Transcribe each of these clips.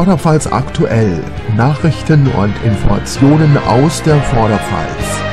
Vorderpfalz aktuell. Nachrichten und Informationen aus der Vorderpfalz.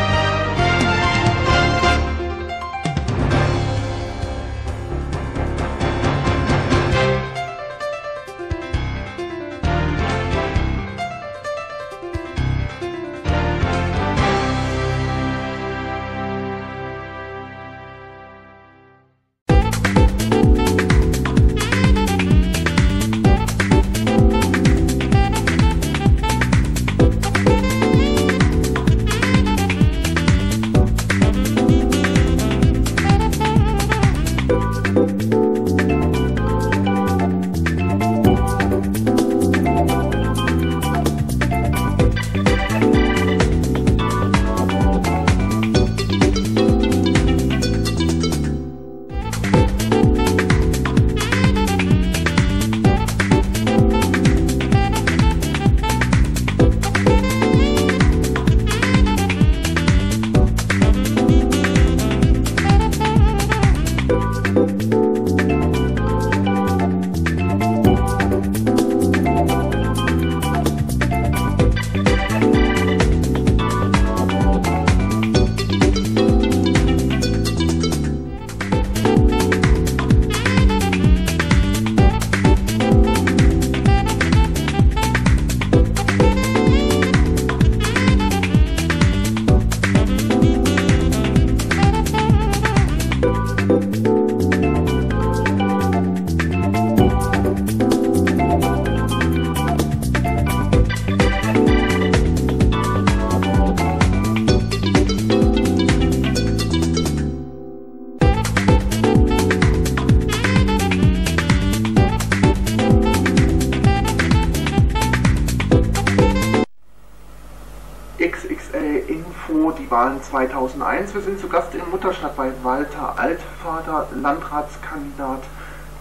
2001. Wir sind zu Gast in Mutterstadt bei Walter Altvater, Landratskandidat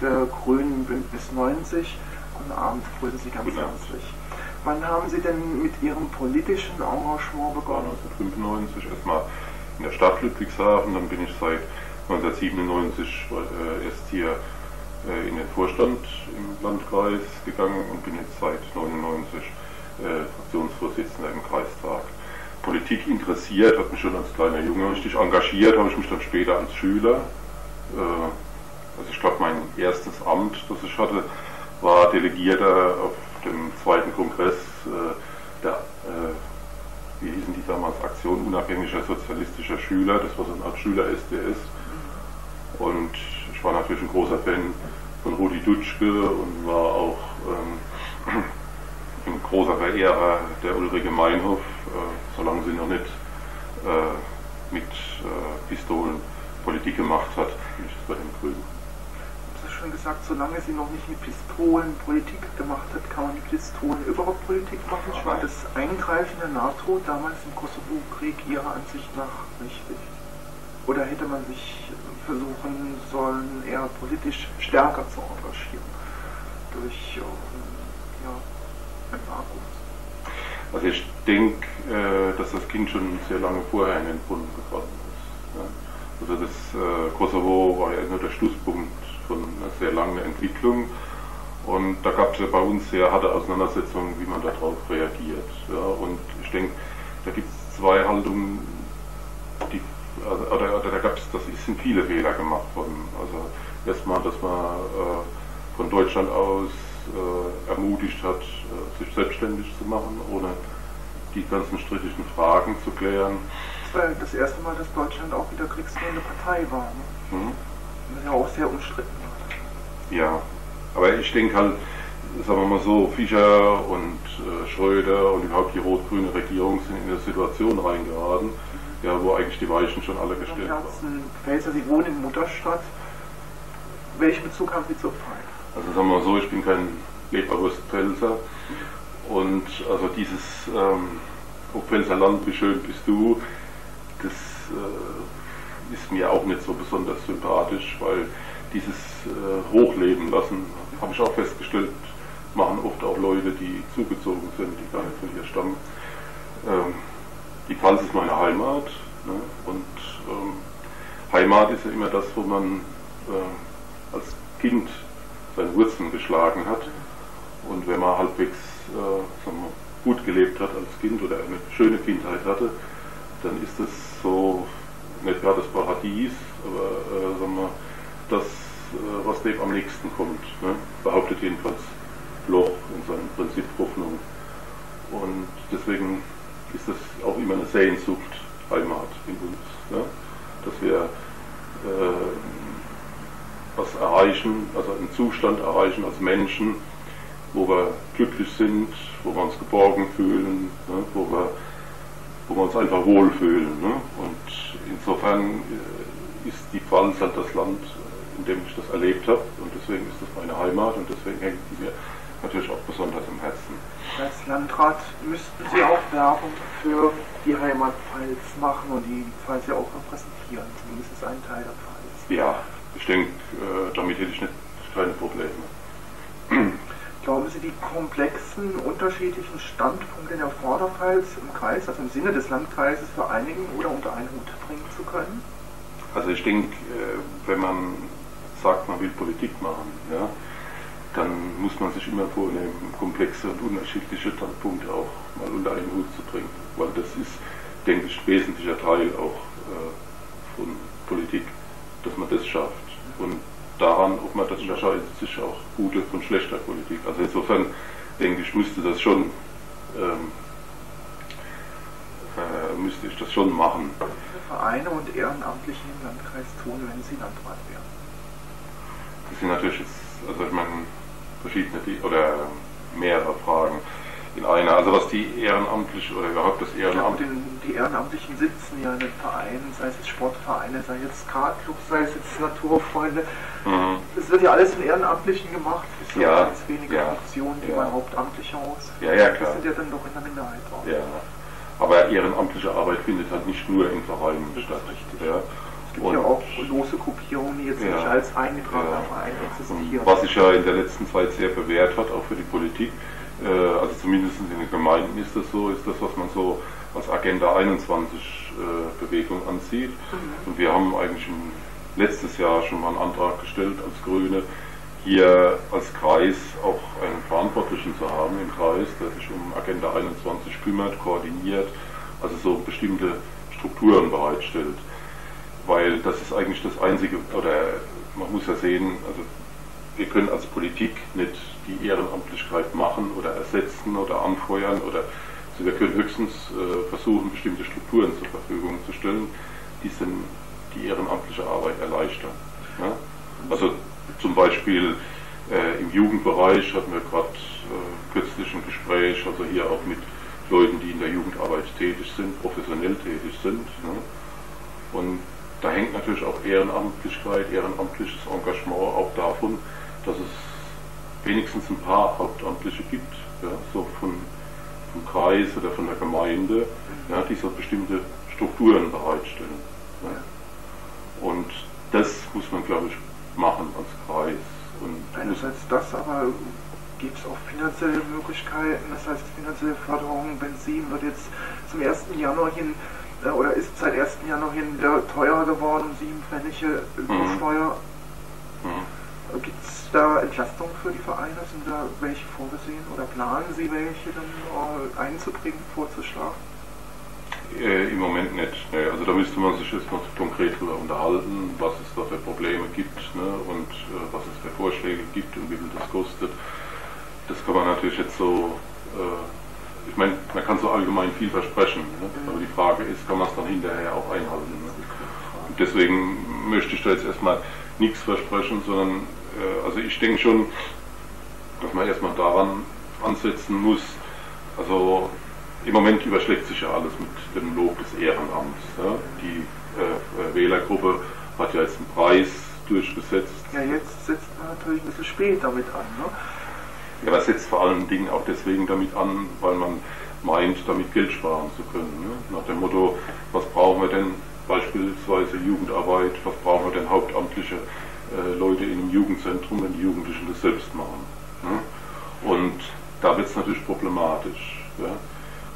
der Grünen Bündnis 90. Guten Abend, grüße Sie ganz herzlich. Wann haben Sie denn mit Ihrem politischen Engagement begonnen? 1995 erstmal in der Stadt Ludwigshafen, dann bin ich seit 1997 äh, erst hier äh, in den Vorstand im Landkreis gegangen und bin jetzt seit 1999 äh, Fraktionsvorsitzender im Kreistag. Politik interessiert, hat mich schon als kleiner Junge richtig engagiert, habe ich mich dann später als Schüler. Äh, also ich glaube, mein erstes Amt, das ich hatte, war Delegierter auf dem zweiten Kongress äh, der, äh, wie hießen die damals, Aktion unabhängiger sozialistischer Schüler, das war so eine Art Schüler-SDS. Und ich war natürlich ein großer Fan von Rudi Dutschke und war auch ähm, ein großer Verehrer der Ulrike Meinhof, äh, solange sie noch nicht äh, mit äh, Pistolen Politik gemacht hat, nicht bei den Grünen. Du hast schon gesagt, solange sie noch nicht mit Pistolen Politik gemacht hat, kann man mit Pistolen überhaupt Politik machen. Ich war das Eingreifen der NATO damals im Kosovo-Krieg Ihrer Ansicht nach richtig? Oder hätte man sich versuchen sollen, eher politisch stärker zu engagieren? Durch ja, also ich denke, äh, dass das Kind schon sehr lange vorher in den Brunnen gefallen ist. Also das äh, Kosovo war ja nur der Schlusspunkt von einer sehr langen Entwicklung. Und da gab es ja bei uns sehr harte Auseinandersetzungen, wie man darauf reagiert. Ja. Und ich denke, da gibt es zwei Haltungen, die, also, oder, oder, da gab es, das sind viele Fehler gemacht worden. Also erstmal, dass man äh, von Deutschland aus äh, ermutigt hat, äh, sich selbstständig zu machen, ohne die ganzen strittigen Fragen zu klären. Das war das erste Mal, dass Deutschland auch wieder kriegsführende Partei war. Ne? Mhm. Das ja auch sehr umstritten Ja, aber ich denke halt, sagen wir mal so, Fischer und äh, Schröder und überhaupt die rot-grüne Regierung sind in eine Situation reingeraten, ja, wo eigentlich die Weichen schon alle gestellt waren. Pfälzer, Sie wohnen in Mutterstadt. Welchen Bezug haben Sie zur Pfeil? Also sagen wir mal so, ich bin kein Leberwurstpfälzer. Und also dieses ähm, Pfälzer Land, wie schön bist du, das äh, ist mir auch nicht so besonders sympathisch, weil dieses äh, Hochleben lassen, habe ich auch festgestellt, machen oft auch Leute, die zugezogen sind, die gar nicht von hier stammen. Ähm, die Pfalz ist meine Heimat ne? und ähm, Heimat ist ja immer das, wo man äh, als Kind seine Wurzeln geschlagen hat. Und wenn man halbwegs äh, wir, gut gelebt hat als Kind oder eine schöne Kindheit hatte, dann ist das so, nicht gerade das Paradies, aber äh, sagen wir, das, äh, was dem am nächsten kommt. Ne? Behauptet jedenfalls Bloch in seinem Prinzip Hoffnung. Und deswegen ist das auch immer eine Sehnsucht, Heimat in uns. Ne? Dass wir äh, was erreichen, also einen Zustand erreichen als Menschen, wo wir glücklich sind, wo wir uns geborgen fühlen, ne? wo, wir, wo wir uns einfach wohlfühlen. Ne? Und insofern äh, ist die Pfalz halt das Land, in dem ich das erlebt habe und deswegen ist das meine Heimat und deswegen hängt die mir natürlich auch besonders im Herzen. Als Landrat müssten Sie auch Werbung für die Heimatpfalz machen und die Pfalz ja auch repräsentieren, zumindest ist ein Teil der Pfalz. Ja, ich denke, äh, damit hätte ich nicht keine Probleme. Glauben Sie, die komplexen, unterschiedlichen Standpunkte in der Vorderpfalz im Kreis, also im Sinne des Landkreises, vereinigen oder unter einen Hut bringen zu können? Also ich denke, äh, wenn man sagt, man will Politik machen, ja, dann muss man sich immer vornehmen, komplexe und unterschiedliche Standpunkte auch mal unter einen Hut zu bringen. Weil das ist, denke ich, ein wesentlicher Teil auch äh, von Politik, dass man das schafft. Und daran, ob man das unterscheidet sich auch gute von schlechter Politik. Also insofern denke ich, müsste das schon ähm, äh, müsste ich das schon machen. Was Vereine und Ehrenamtliche im Landkreis tun, wenn sie Landrat wären? Das sind natürlich jetzt, also ich meine, verschiedene oder mehrere Fragen in einer. Also was die ehrenamtlich oder überhaupt das Ehrenamt. Ja, die Ehrenamtlichen sitzen ja in den Vereinen, sei es Sportvereine, sei es Kartclubs, sei es jetzt Naturfreunde. Mhm. Das wird ja alles von Ehrenamtlichen gemacht, bis ja, ganz wenige ja, Funktionen, die ja. man hauptamtlich aus. Ja, ja, klar. Das sind ja dann doch in der Minderheit auch. Ja. Aber ehrenamtliche Arbeit findet halt nicht nur in Vereinen statt. Richtig. Ja gibt und ja auch lose Gruppierungen, die jetzt ja, nicht als eingetragener ja. Verein existieren. Was sich ja in der letzten Zeit sehr bewährt hat, auch für die Politik, äh, also zumindest in den Gemeinden ist das so, ist das, was man so als Agenda 21 äh, Bewegung ansieht. Mhm. Und wir haben eigentlich im, letztes Jahr schon mal einen Antrag gestellt als Grüne, hier als Kreis auch einen Verantwortlichen zu haben im Kreis, der sich um Agenda 21 kümmert, koordiniert, also so bestimmte Strukturen bereitstellt weil das ist eigentlich das Einzige, oder man muss ja sehen, also wir können als Politik nicht die Ehrenamtlichkeit machen oder ersetzen oder anfeuern oder also wir können höchstens äh, versuchen, bestimmte Strukturen zur Verfügung zu stellen, die sind die ehrenamtliche Arbeit erleichtern. Ja? Also zum Beispiel äh, im Jugendbereich hatten wir gerade äh, kürzlich ein Gespräch, also hier auch mit Leuten, die in der Jugendarbeit tätig sind, professionell tätig sind. Ne? Und da hängt natürlich auch Ehrenamtlichkeit, ehrenamtliches Engagement auch davon, dass es wenigstens ein paar Hauptamtliche gibt, ja, so von, vom Kreis oder von der Gemeinde, ja, die so bestimmte Strukturen bereitstellen. Ja. Und das muss man, glaube ich, machen als Kreis. Und Einerseits das, aber gibt es auch finanzielle Möglichkeiten, das heißt finanzielle Förderung, Benzin wird jetzt zum 1. Januar hin äh, oder ist seit 1. Januar hin wieder teurer geworden, sieben Pfennige Ökosteuer. Mhm. mhm. Gibt es da Entlastungen für die Vereine? Sind da welche vorgesehen oder planen Sie welche dann äh, einzubringen, vorzuschlagen? Äh, Im Moment nicht. Ne. Also da müsste man sich jetzt noch konkret darüber unterhalten, was es da für Probleme gibt ne, und äh, was es für Vorschläge gibt und wie viel das kostet. Das kann man natürlich jetzt so äh, ich meine, man kann so allgemein viel versprechen, ne? aber die Frage ist, kann man es dann hinterher auch einhalten? Ne? Und deswegen möchte ich da jetzt erstmal nichts versprechen, sondern äh, also ich denke schon, dass man erstmal daran ansetzen muss, also im Moment überschlägt sich ja alles mit dem Lob des Ehrenamts. Ja? Die äh, Wählergruppe hat ja jetzt einen Preis durchgesetzt. Ja, jetzt setzt man natürlich ein bisschen spät damit an. Ne? Ja, das setzt vor allen Dingen auch deswegen damit an, weil man meint, damit Geld sparen zu können. Ne? Nach dem Motto, was brauchen wir denn beispielsweise Jugendarbeit, was brauchen wir denn hauptamtliche äh, Leute in einem Jugendzentrum, wenn die Jugendlichen das selbst machen. Ne? Und da wird es natürlich problematisch. Ja?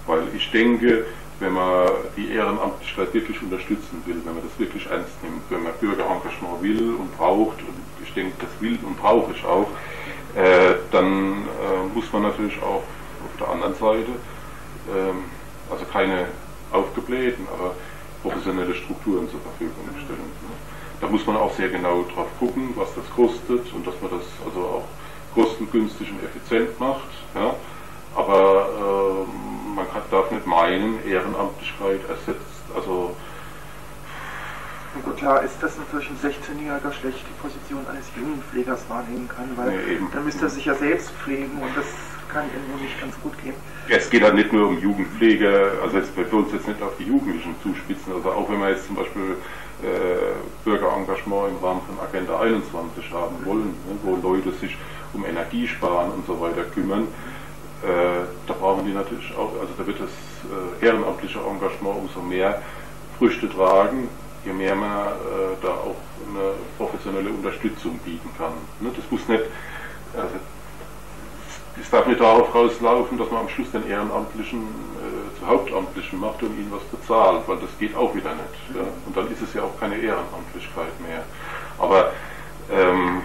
Weil ich denke, wenn man die Ehrenamtlichkeit wirklich unterstützen will, wenn man das wirklich ernst nimmt, wenn man Bürgerengagement will und braucht, und ich denke, das will und brauche ich auch, äh, dann äh, muss man natürlich auch auf der anderen Seite, ähm, also keine aufgeblähten, aber professionelle Strukturen zur Verfügung stellen. Ne? Da muss man auch sehr genau drauf gucken, was das kostet und dass man das also auch kostengünstig und effizient macht. Ja? Aber äh, man kann, darf nicht meinen, Ehrenamtlichkeit ersetzt, also na gut, klar ist, dass natürlich ein 16-Jähriger schlecht die Position eines Jugendpflegers wahrnehmen kann, weil nee, dann müsste er sich ja selbst pflegen und das kann irgendwo nicht ganz gut gehen. Es geht halt nicht nur um Jugendpflege, also jetzt bei uns jetzt nicht auf die Jugendlichen zuspitzen, also auch wenn wir jetzt zum Beispiel Bürgerengagement im Rahmen von Agenda 21 haben wollen, ne, wo Leute sich um Energiesparen und so weiter kümmern, äh, da brauchen die natürlich auch, also da wird das äh, ehrenamtliche Engagement umso mehr Früchte tragen, je mehr man äh, da auch eine professionelle Unterstützung bieten kann. Ne? Das muss nicht, also, es darf nicht darauf rauslaufen, dass man am Schluss den Ehrenamtlichen äh, zu Hauptamtlichen macht und ihnen was bezahlt, weil das geht auch wieder nicht. Ja? Und dann ist es ja auch keine Ehrenamtlichkeit mehr. Aber ähm,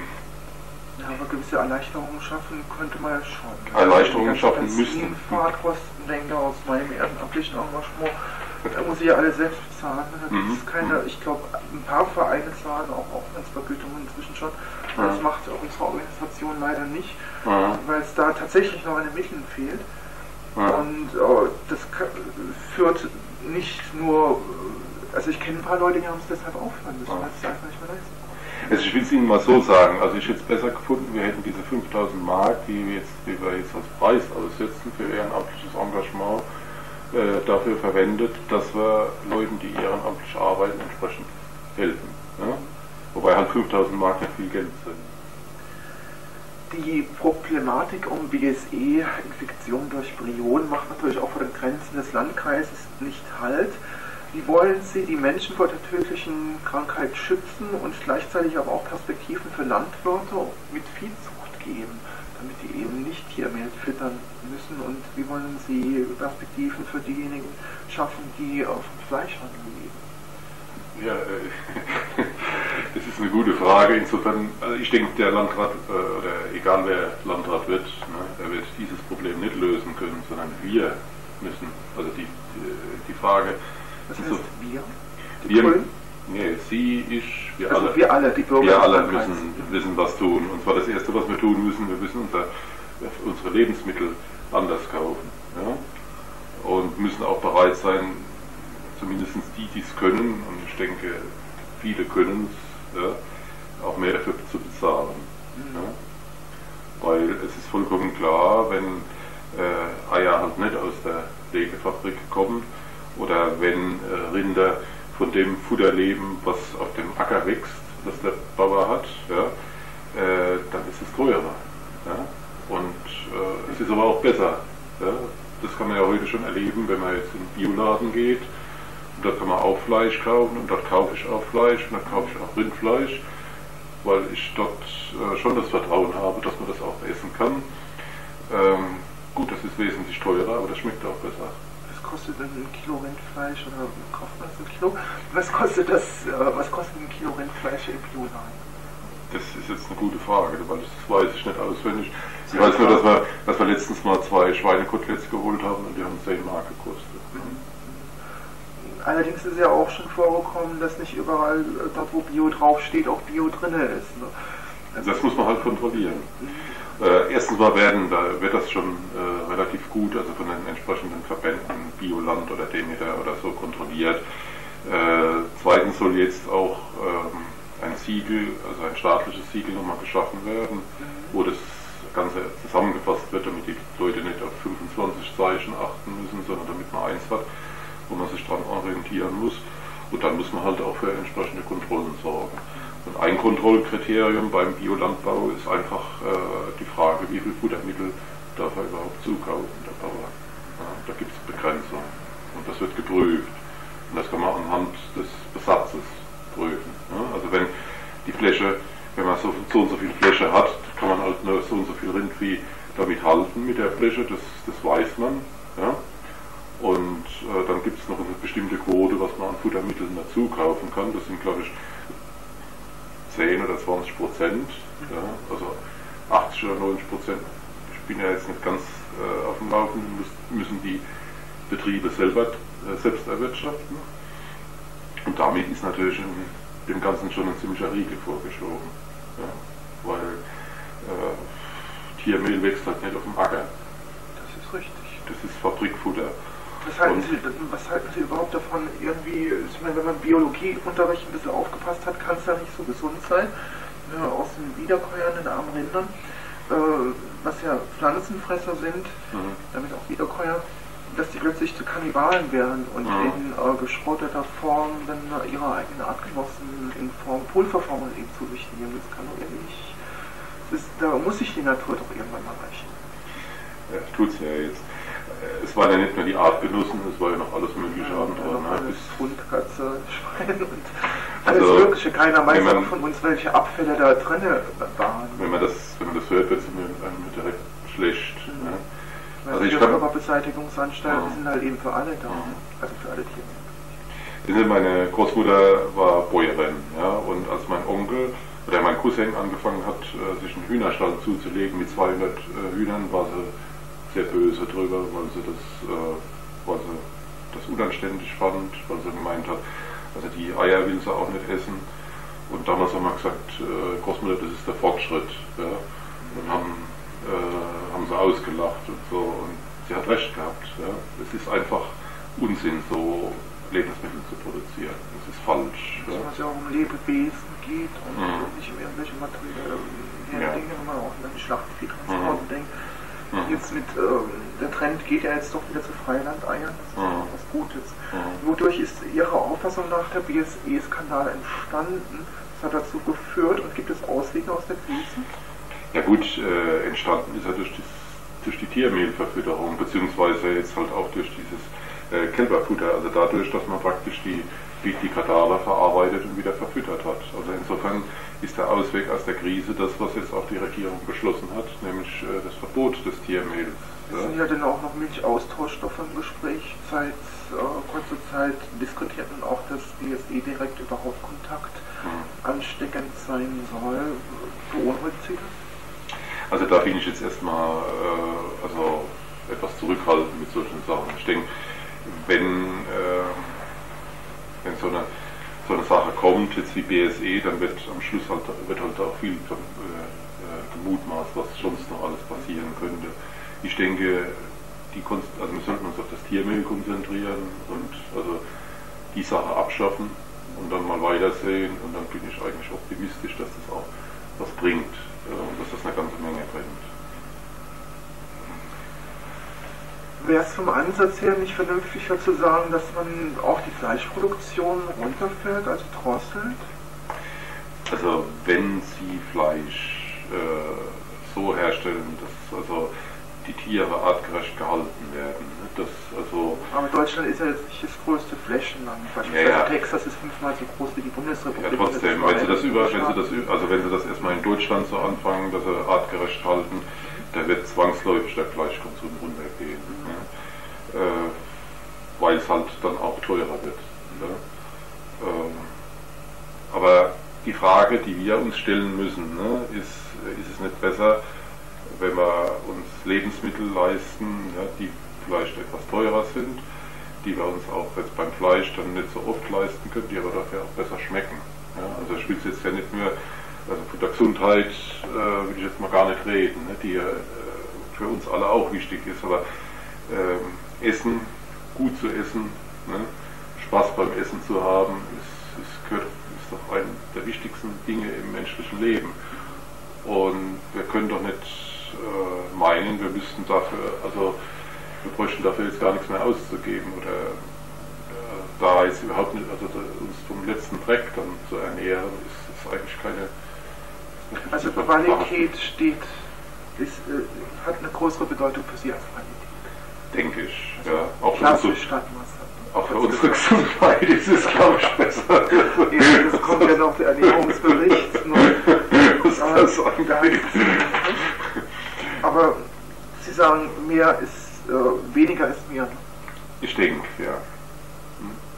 ja, aber gewisse Erleichterungen schaffen könnte man ja schon. Erleichterungen schaffen müssen. Fahrtkosten, denke aus meinem ehrenamtlichen Engagement, da muss ich ja alle selbst bezahlen. Da mhm. keine, ich glaube, ein paar Vereine zahlen auch Aufwandsvergütungen inzwischen schon. Mhm. Das macht unsere Organisation leider nicht, mhm. weil es da tatsächlich noch an den Mitteln fehlt. Und oh, das führt nicht nur, also ich kenne ein paar Leute, die haben es deshalb aufhören müssen, weil es einfach nicht mehr leisten. Also ich will es Ihnen mal so sagen, also ich hätte es besser gefunden, wir hätten diese 5000 Mark, die wir jetzt, die wir jetzt als Preis aussetzen für ehrenamtliches Engagement, äh, dafür verwendet, dass wir Leuten, die ehrenamtlich arbeiten, entsprechend helfen. Ja? Wobei halt 5000 Mark nicht viel Geld sind. Die Problematik um BSE, Infektion durch Prionen, macht natürlich auch vor den Grenzen des Landkreises nicht Halt. Wie wollen Sie die Menschen vor der tödlichen Krankheit schützen und gleichzeitig aber auch Perspektiven für Landwirte mit Viehzucht geben, damit die eben nicht Tiermehl füttern müssen? Und wie wollen Sie Perspektiven für diejenigen schaffen, die auf dem Fleischhandel leben? Ja, äh, das ist eine gute Frage. Insofern, also ich denke, der Landrat, äh, oder egal wer Landrat wird, ne, er wird dieses Problem nicht lösen können, sondern wir müssen. Also die, die Frage, was heißt so, wir? Die wir, Nee, Sie, ich, wir also alle. Wir alle, die Bürger. Wir alle müssen wissen, was tun. Und zwar das Erste, was wir tun müssen, wir müssen unser, unsere Lebensmittel anders kaufen. Ja? Und müssen auch bereit sein, zumindest die, die es können, und ich denke, viele können es, auch mehr dafür zu bezahlen. Mhm. Ja? Weil es ist vollkommen klar, wenn äh, Eier halt nicht aus der Legefabrik kommen, oder wenn äh, Rinder von dem Futter leben, was auf dem Acker wächst, das der Bauer hat, ja, äh, dann ist es teurer. Ja? Und äh, es ist aber auch besser. Das kann man ja heute schon erleben, wenn man jetzt in den Bioladen geht. Und da kann man auch Fleisch kaufen und dort kaufe ich auch Fleisch und dort kaufe ich auch Rindfleisch, weil ich dort äh, schon das Vertrauen habe, dass man das auch essen kann. Ähm, gut, das ist wesentlich teurer, aber das schmeckt auch besser kostet denn ein Kilo Rindfleisch oder kauft man das ein Kilo? Was kostet das, äh, was kostet ein Kilo Rindfleisch im Bioladen? Das ist jetzt eine gute Frage, weil das weiß ich nicht auswendig. Ich weiß nur, dass wir, dass wir letztens mal zwei Schweinekoteletts geholt haben und die haben 10 Mark gekostet. Mhm. Allerdings ist ja auch schon vorgekommen, dass nicht überall äh, dort, wo Bio draufsteht, auch Bio drin ist. Ne? Also das muss man halt kontrollieren. Mhm. Äh, erstens mal werden, da wird das schon äh, relativ gut, also von den entsprechenden Verbänden, Bioland oder Demeter oder so kontrolliert. Äh, zweitens soll jetzt auch ähm, ein Siegel, also ein staatliches Siegel nochmal geschaffen werden, wo das Ganze zusammengefasst wird, damit die Leute nicht auf 25 Zeichen achten müssen, sondern damit man eins hat, wo man sich dran orientieren muss. Und dann muss man halt auch für entsprechende Kontrollen sorgen. Und ein Kontrollkriterium beim Biolandbau ist einfach äh, die Frage, wie viel Futtermittel darf er überhaupt zukaufen, der Bauer. Ja, da gibt es Begrenzungen und das wird geprüft. Und das kann man anhand des Besatzes prüfen. Ja, also wenn die Fläche, wenn man so, so und so viel Fläche hat, kann man halt nur so und so viel Rindvieh damit halten mit der Fläche, das, das weiß man. Äh, dann gibt es noch eine bestimmte Quote, was man an Futtermitteln dazu kaufen kann. Das sind, glaube ich, 10 oder 20 Prozent. Ja. Also 80 oder 90 Prozent. Ich bin ja jetzt nicht ganz äh, auf dem Laufenden, müssen die Betriebe selber äh, selbst erwirtschaften. Und damit ist natürlich in, dem Ganzen schon ein ziemlicher Riegel vorgeschoben. Ja. Weil äh, Tiermehl wächst halt nicht auf dem Acker. Das ist richtig. Das ist Fabrikfutter. Was halten, Sie, was halten Sie überhaupt davon, irgendwie, ich meine, wenn man Biologieunterricht ein bisschen aufgepasst hat, kann es ja nicht so gesund sein, ja, aus den Wiederkäuern, den armen Rindern, äh, was ja Pflanzenfresser sind, mhm. damit auch Wiederkäuer, dass die plötzlich zu Kannibalen werden und mhm. in äh, geschrotteter Form dann ihre eigenen Artgenossen in Form Pulverform eben zu sich nehmen. Das kann doch irgendwie nicht, ist, da muss sich die Natur doch irgendwann mal reichen. Ja, tut's ja jetzt es waren ja nicht nur die Artgenossen, es war ja noch alles mögliche ja, andere. Ne? Bis Hund, Katze, Schwein und alles also, Mögliche. Keiner weiß man, auch von uns, welche Abfälle da drin waren. Wenn man das, wenn man das hört, wird es mir direkt schlecht. Mhm. Ne? Also die Körperbeseitigungsanstalten ja. sind halt eben für alle da, ja. also für alle Tiere. Meine Großmutter war Bäuerin, ja, und als mein Onkel oder mein Cousin angefangen hat, äh, sich einen Hühnerstall zuzulegen mit 200 äh, Hühnern, war sie sehr böse drüber, weil sie das, äh, weil sie das unanständig fand, weil sie gemeint hat, also die Eier will sie auch nicht essen. Und damals haben wir gesagt, äh, Großmutter, das ist der Fortschritt. Ja. Und haben, äh, haben sie ausgelacht und so. Und sie hat recht gehabt. Ja. Es ist einfach Unsinn, so Lebensmittel zu produzieren. Das ist falsch. Es ja auch um Lebewesen geht und mhm. nicht um irgendwelche materiellen ja. Dinge, wenn man auch an die Schlachtvieh-Transporte mhm. denkt. Mhm. Jetzt mit, äh, der Trend geht ja jetzt doch wieder zu Freilandeiern, das ist mhm. was Gutes. Mhm. Wodurch ist Ihrer Auffassung nach der BSE-Skandal entstanden? Was hat dazu geführt und gibt es Auswege aus der Krise? Ja gut, äh, entstanden ist er durch, durch die Tiermehlverfütterung, beziehungsweise jetzt halt auch durch dieses äh, Kälberfutter, also dadurch, dass man praktisch die, die, die Kadaver verarbeitet und wieder verfüttert hat. Also insofern ist der Ausweg aus der Krise das, was jetzt auch die Regierung beschlossen hat, nämlich äh, das Verbot des Tiermehls. Es sind ja dann auch noch Milchaustauschstoffe im Gespräch. Seit äh, kurzer Zeit diskutiert man auch, dass BSE direkt über Hautkontakt hm. ansteckend sein soll. Beunruhigt Sie das? Also da bin ich jetzt erstmal äh, also etwas zurückhaltend mit solchen Sachen. Ich denke, wenn, äh, wenn so eine so eine Sache kommt, jetzt wie BSE, dann wird am Schluss halt, wird halt auch viel äh, äh, gemutmaßt, was sonst noch alles passieren könnte. Ich denke, die Konst also wir sollten uns auf das Tiermehl konzentrieren und also die Sache abschaffen und dann mal weitersehen und dann bin ich eigentlich optimistisch, dass das auch was bringt äh, und dass das eine ganze Menge bringt. Wäre es vom Ansatz her nicht vernünftiger zu sagen, dass man auch die Fleischproduktion runterfährt, also drosselt? Also wenn Sie Fleisch äh, so herstellen, dass also die Tiere artgerecht gehalten werden. Ne? Das, also Aber Deutschland ist ja jetzt nicht das größte Flächenland. Ja, ja. Texas ist fünfmal so groß wie die Bundesrepublik. Ja, trotzdem, wenn Sie das über, wenn Sie das, also wenn Sie das erstmal in Deutschland so anfangen, dass Sie artgerecht halten, da wird zwangsläufig der Fleischkonsum runtergehen. Äh, weil es halt dann auch teurer wird. Ne? Ähm, aber die Frage, die wir uns stellen müssen, ne, ist, ist es nicht besser, wenn wir uns Lebensmittel leisten, ja, die vielleicht etwas teurer sind, die wir uns auch jetzt beim Fleisch dann nicht so oft leisten können, die aber dafür auch besser schmecken. Ja, also ich will jetzt ja nicht nur also von der Gesundheit äh, will ich jetzt mal gar nicht reden, ne, die äh, für uns alle auch wichtig ist, aber äh, Essen, gut zu essen, ne, Spaß beim Essen zu haben, ist, ist, gehört, ist doch eine der wichtigsten Dinge im menschlichen Leben. Und wir können doch nicht äh, meinen, wir müssten dafür, also wir bräuchten dafür jetzt gar nichts mehr auszugeben oder äh, da da jetzt überhaupt nicht, also uns vom letzten Dreck dann zu ernähren, ist, ist eigentlich keine. Also Qualität steht, ist, äh, hat eine größere Bedeutung für Sie als Qualität. Denke ich, ja. Auch für statt Auch für unsere Gesundheit ist es, glaube ich, besser. Das kommt ja noch der Ernährungsbericht. Das aber Sie sagen, mehr ist, äh, weniger ist mehr. Ich denke, ja.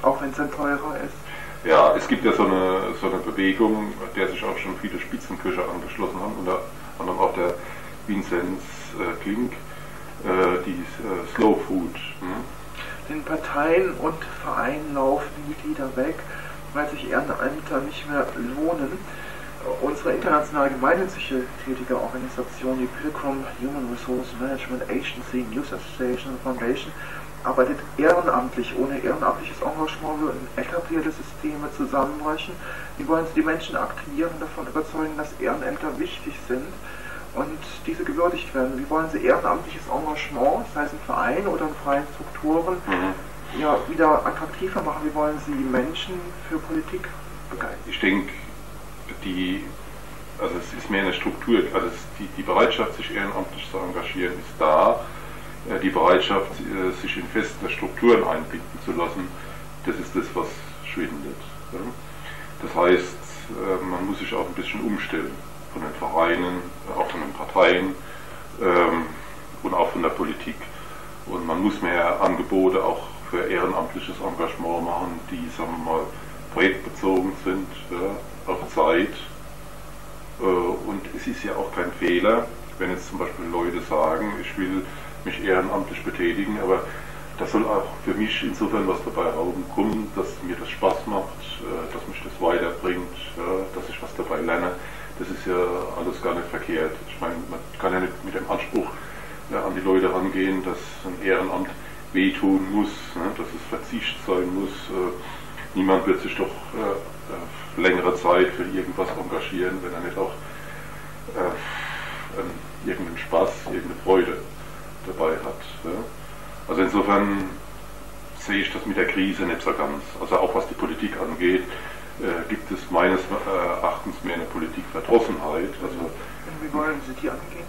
Auch wenn es dann teurer ist. Ja, es gibt ja so eine, so eine Bewegung, der sich auch schon viele Spitzenköche angeschlossen haben, unter anderem auch der Vinzenz äh, Klink, die äh, Slow Food. Hm? Den Parteien und Vereinen laufen Mitglieder weg, weil sich Ehrenämter nicht mehr lohnen. Unsere international gemeinnützige tätige Organisation, die Pilgrim Human Resource Management Agency, News Association Foundation, arbeitet ehrenamtlich. Ohne ehrenamtliches Engagement würden etablierte Systeme zusammenbrechen. Wir wollen die Menschen aktivieren und davon überzeugen, dass Ehrenämter wichtig sind und diese gewürdigt werden. Wie wollen Sie ehrenamtliches Engagement, sei es im Verein oder in freien Strukturen, mhm. ja, wieder attraktiver machen? Wie wollen Sie Menschen für Politik begeistern? Ich denke, die, also es ist mehr eine Struktur, also die, die Bereitschaft, sich ehrenamtlich zu engagieren, ist da äh, die Bereitschaft, äh, sich in feste Strukturen einbinden zu lassen, das ist das, was schwindet. Das heißt, äh, man muss sich auch ein bisschen umstellen von den Vereinen, auch von den Parteien ähm, und auch von der Politik. Und man muss mehr Angebote auch für ehrenamtliches Engagement machen, die, sagen wir mal, projektbezogen sind, auf Zeit. Und es ist ja auch kein Fehler, wenn jetzt zum Beispiel Leute sagen, ich will mich ehrenamtlich betätigen, aber da soll auch für mich insofern was dabei rauskommen, dass mir das Spaß macht, äh, dass mich das weiterbringt, dass ich was dabei lerne. Das ist ja alles gar nicht verkehrt. Ich meine, man kann ja nicht mit dem Anspruch an die Leute rangehen, dass ein Ehrenamt wehtun muss, ne, dass es Verzicht sein muss. Äh, niemand wird sich doch äh, längere Zeit für irgendwas engagieren, wenn er nicht auch irgendeinen Spaß, irgendeine Freude dabei hat. Ja. Also insofern sehe ich das mit der Krise nicht so ganz. Also auch was die Politik angeht, äh, gibt es meines äh, Erachtens mehr eine Politikverdrossenheit. Also, Wie wollen Sie die angehen?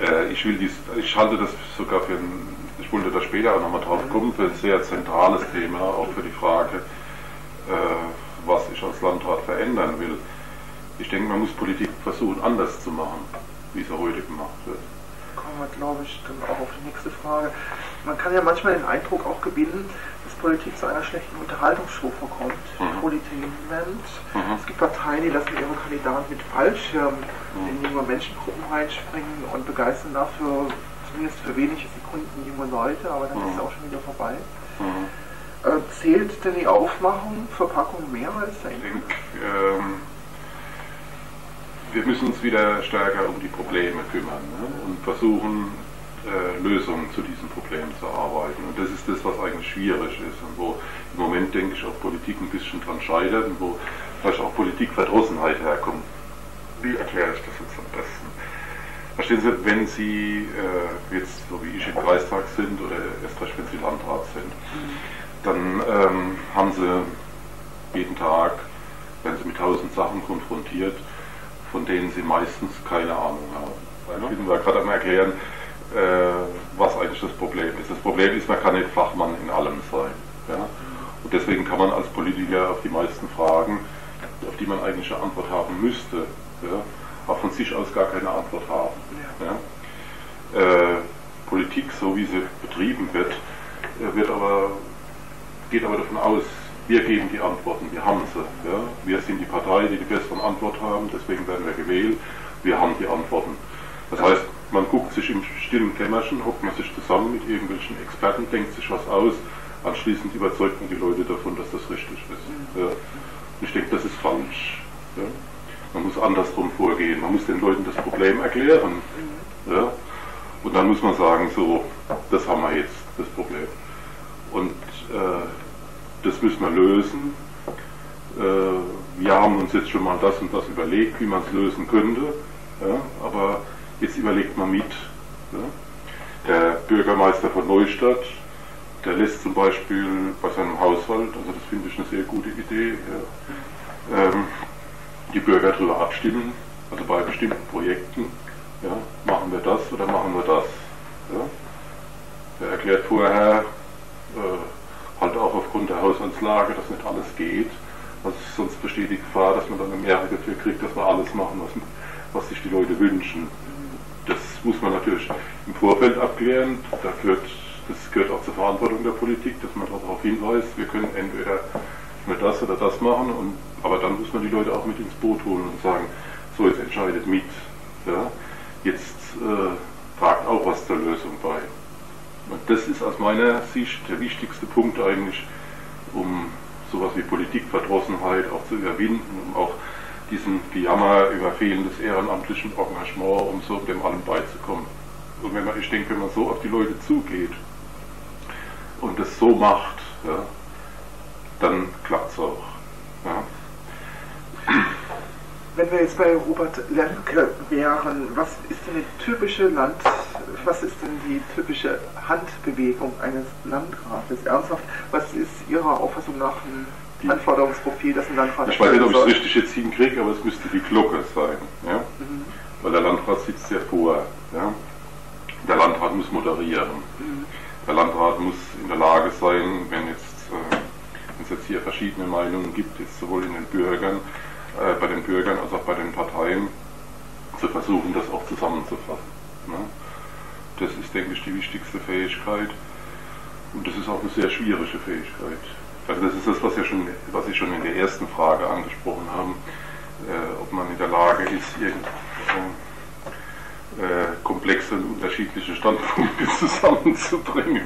Äh, ich, will dies, ich halte das sogar für ein, ich wollte da später auch nochmal drauf kommen, für ein sehr zentrales Thema, auch für die Frage, äh, was ich als Landrat verändern will. Ich denke, man muss Politik versuchen anders zu machen, wie sie heute gemacht wird kommen wir, glaube ich, dann auch auf die nächste Frage. Man kann ja manchmal den Eindruck auch gewinnen, Politik zu einer schlechten Unterhaltungsshow vorkommt. Mhm. Politainment. Mhm. Es gibt Parteien, die lassen ihre Kandidaten mit Fallschirmen mhm. in junge Menschengruppen reinspringen und begeistern dafür zumindest für wenige Sekunden junge Leute, aber dann ist es mhm. auch schon wieder vorbei. Mhm. Äh, zählt denn die Aufmachung, Verpackung mehr als der Ich denke, ähm wir müssen uns wieder stärker um die Probleme kümmern ne? und versuchen, äh, Lösungen zu diesen Problemen zu arbeiten. Und das ist das, was eigentlich schwierig ist und wo im Moment, denke ich, auch Politik ein bisschen dran scheitert und wo vielleicht auch Politikverdrossenheit herkommt. Wie erkläre ich das jetzt am besten? Verstehen Sie, wenn Sie äh, jetzt, so wie ich, im Kreistag sind oder erst recht, wenn Sie Landrat sind, dann ähm, haben Sie jeden Tag, werden Sie mit tausend Sachen konfrontiert, von denen sie meistens keine Ahnung haben. Ich will gerade einmal erklären, was eigentlich das Problem ist. Das Problem ist, man kann nicht Fachmann in allem sein. Ja? Und deswegen kann man als Politiker auf die meisten Fragen, auf die man eigentlich eine Antwort haben müsste, ja, auch von sich aus gar keine Antwort haben. Ja? Äh, Politik, so wie sie betrieben wird, äh, wird aber, geht aber davon aus, wir geben die Antworten, wir haben sie. Ja? Wir sind die Partei, die die besseren Antworten haben, deswegen werden wir gewählt. Wir haben die Antworten. Das heißt, man guckt sich im stillen Kämmerchen, hockt man sich zusammen mit irgendwelchen Experten, denkt sich was aus, anschließend überzeugt man die Leute davon, dass das richtig ist. Ja? Ich denke, das ist falsch. Ja? Man muss andersrum vorgehen. Man muss den Leuten das Problem erklären. Ja? Und dann muss man sagen, so, das haben wir jetzt, das Problem. Und äh, das müssen wir lösen. Äh, wir haben uns jetzt schon mal das und das überlegt, wie man es lösen könnte, ja, aber jetzt überlegt man mit. Ja. Der Bürgermeister von Neustadt der lässt zum Beispiel bei seinem Haushalt, also das finde ich eine sehr gute Idee, ja, ähm, die Bürger darüber abstimmen, also bei bestimmten Projekten, ja, machen wir das oder machen wir das. Er erklärt vorher, äh, halt auch aufgrund der Haushaltslage, dass nicht alles geht. Also sonst besteht die Gefahr, dass man dann eine Mehrheit dafür kriegt, dass wir alles machen, was, was sich die Leute wünschen. Das muss man natürlich im Vorfeld abklären. Da gehört, das gehört auch zur Verantwortung der Politik, dass man darauf hinweist, wir können entweder nur das oder das machen, und, aber dann muss man die Leute auch mit ins Boot holen und sagen, so jetzt entscheidet mit. Ja, jetzt äh, tragt auch was zur Lösung bei. Und das ist aus meiner Sicht der wichtigste Punkt eigentlich, um sowas wie Politikverdrossenheit auch zu überwinden, um auch diesen Gejammer über fehlendes ehrenamtlichen Engagement, um so dem allem beizukommen. Und wenn man, ich denke, wenn man so auf die Leute zugeht und das so macht, ja, dann klappt es auch. Ja. Wenn wir jetzt bei Robert Lemke wären, was ist denn die typische Land, was ist denn die typische Handbewegung eines Landrates? Ernsthaft, was ist Ihrer Auffassung nach ein Anforderungsprofil, das ein Landrat Ich weiß nicht, ob ich es richtig jetzt hinkriege, aber es müsste die Glocke sein. Ja? Mhm. Weil der Landrat sitzt ja vor. Ja? Der Landrat muss moderieren. Mhm. Der Landrat muss in der Lage sein, wenn jetzt, äh, wenn es jetzt hier verschiedene Meinungen gibt, jetzt sowohl in den Bürgern, äh, bei den Bürgern als auch bei den Parteien zu versuchen, das auch zusammenzufassen. Ne? Das ist, denke ich, die wichtigste Fähigkeit und das ist auch eine sehr schwierige Fähigkeit. Also das ist das, was, ja schon, was Sie schon in der ersten Frage angesprochen haben, äh, ob man in der Lage ist, irgend, äh, komplexe und unterschiedliche Standpunkte zusammenzubringen.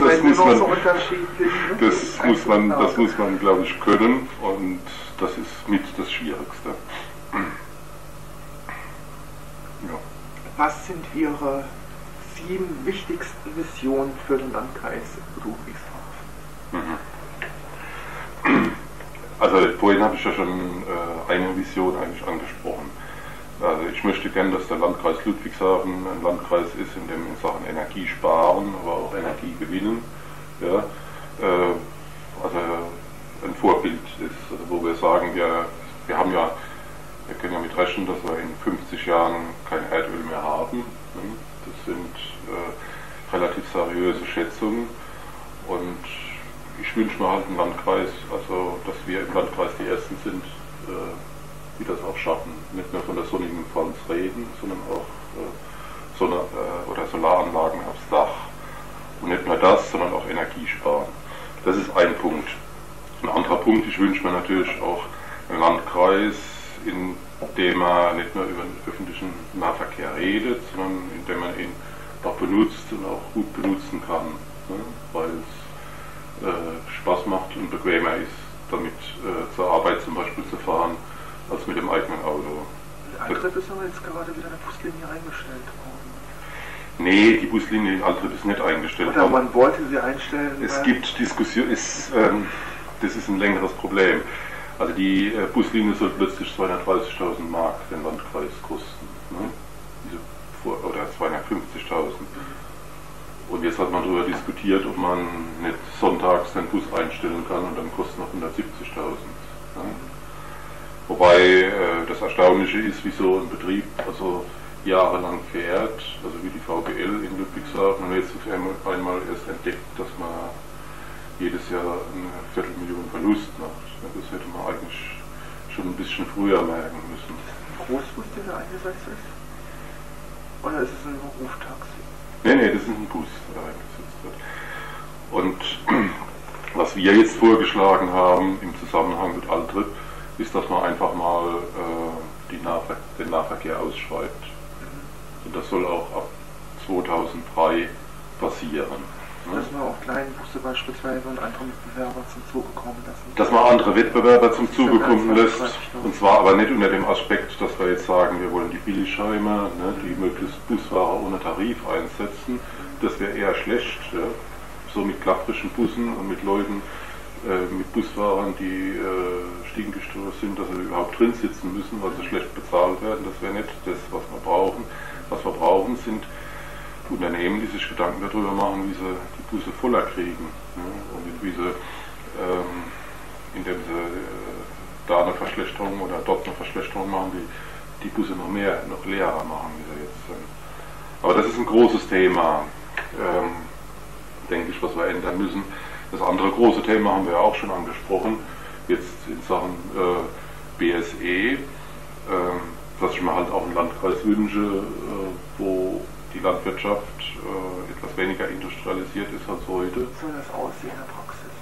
Das muss man, das muss man, das muss man, glaube ich, können und das ist mit das Schwierigste. Ja. Was sind Ihre sieben wichtigsten Missionen für den Landkreis Ludwigshafen? Mhm. Also vorhin habe ich ja schon äh, eine Vision eigentlich angesprochen. Also ich möchte gern, dass der Landkreis Ludwigshafen ein Landkreis ist, in dem in Sachen Energie sparen, aber auch Energie gewinnen, ja, äh, also ein Vorbild ist, also wo wir sagen, wir, wir haben ja, wir können ja mit rechnen, dass wir in 50 Jahren kein Erdöl mehr haben. Ne? Das sind äh, relativ seriöse Schätzungen und ich wünsche mir halt einen Landkreis, also dass wir im Landkreis die Ersten sind, äh, die das auch schaffen, nicht nur von der sonnigen Pflanz reden, sondern auch äh, Sonne, äh, oder Solaranlagen aufs Dach. Und nicht nur das, sondern auch Energie sparen. Das ist ein Punkt. Ein anderer Punkt, ich wünsche mir natürlich auch einen Landkreis, in dem man nicht nur über den öffentlichen Nahverkehr redet, sondern in dem man ihn auch benutzt und auch gut benutzen kann, ne? weil es Spaß macht und bequemer ist, damit äh, zur Arbeit zum Beispiel zu fahren als mit dem eigenen Auto. Altrip ist aber jetzt gerade wieder eine Buslinie eingestellt worden. Nee, die Buslinie in Altrip ist nicht eingestellt worden. Oder man wollte sie einstellen. Es gibt Diskussion, ist, ähm, das ist ein längeres Problem. Also die äh, Buslinie soll plötzlich 230.000 Mark den Landkreis kosten. Ne? oder 250.000. Und jetzt hat man darüber diskutiert, ob man nicht sonntags den Bus einstellen kann und dann kostet noch 170.000. Ne? Wobei äh, das Erstaunliche ist, wie so ein Betrieb also jahrelang fährt, also wie die VGL in Ludwigshafen, und jetzt einmal erst entdeckt, dass man jedes Jahr eine Viertelmillion Verlust macht. Das hätte man eigentlich schon ein bisschen früher merken müssen. Großbus, der da eingesetzt ist? Oder ist es ein Ruftaxi? Nee, nee, das ist ein Bus, der eingesetzt wird. Und was wir jetzt vorgeschlagen haben im Zusammenhang mit Altrip, ist, dass man einfach mal äh, Nahver den Nahverkehr ausschreibt. Und das soll auch ab 2003 passieren. Dass man auch kleinen Busse beispielsweise und andere Wettbewerber zum Zuge kommen lassen. Dass man andere Wettbewerber zum Zuge kommen lässt. Und zwar aber nicht unter dem Aspekt, dass wir jetzt sagen, wir wollen die Billigscheimer, ne, die möglichst Busfahrer ohne Tarif einsetzen. Das wäre eher schlecht. Ja? So mit klapprischen Bussen und mit Leuten, äh, mit Busfahrern, die äh, stinkgestoßen sind, dass sie überhaupt drin sitzen müssen, weil sie schlecht bezahlt werden. Das wäre nicht das, was wir brauchen. Was wir brauchen, sind Unternehmen, die sich Gedanken darüber machen, wie sie die Busse voller kriegen. Ne? Und wie sie, ähm, indem sie äh, da eine Verschlechterung oder dort eine Verschlechterung machen, die, die Busse noch mehr, noch leerer machen, wie sie jetzt sind. Aber das ist ein großes Thema, ähm, denke ich, was wir ändern müssen. Das andere große Thema haben wir auch schon angesprochen, jetzt in Sachen äh, BSE, äh, dass ich mir halt auch einen Landkreis wünsche, äh, wo die Landwirtschaft äh, etwas weniger industrialisiert ist als heute. Wie soll das aussehen in der Praxis?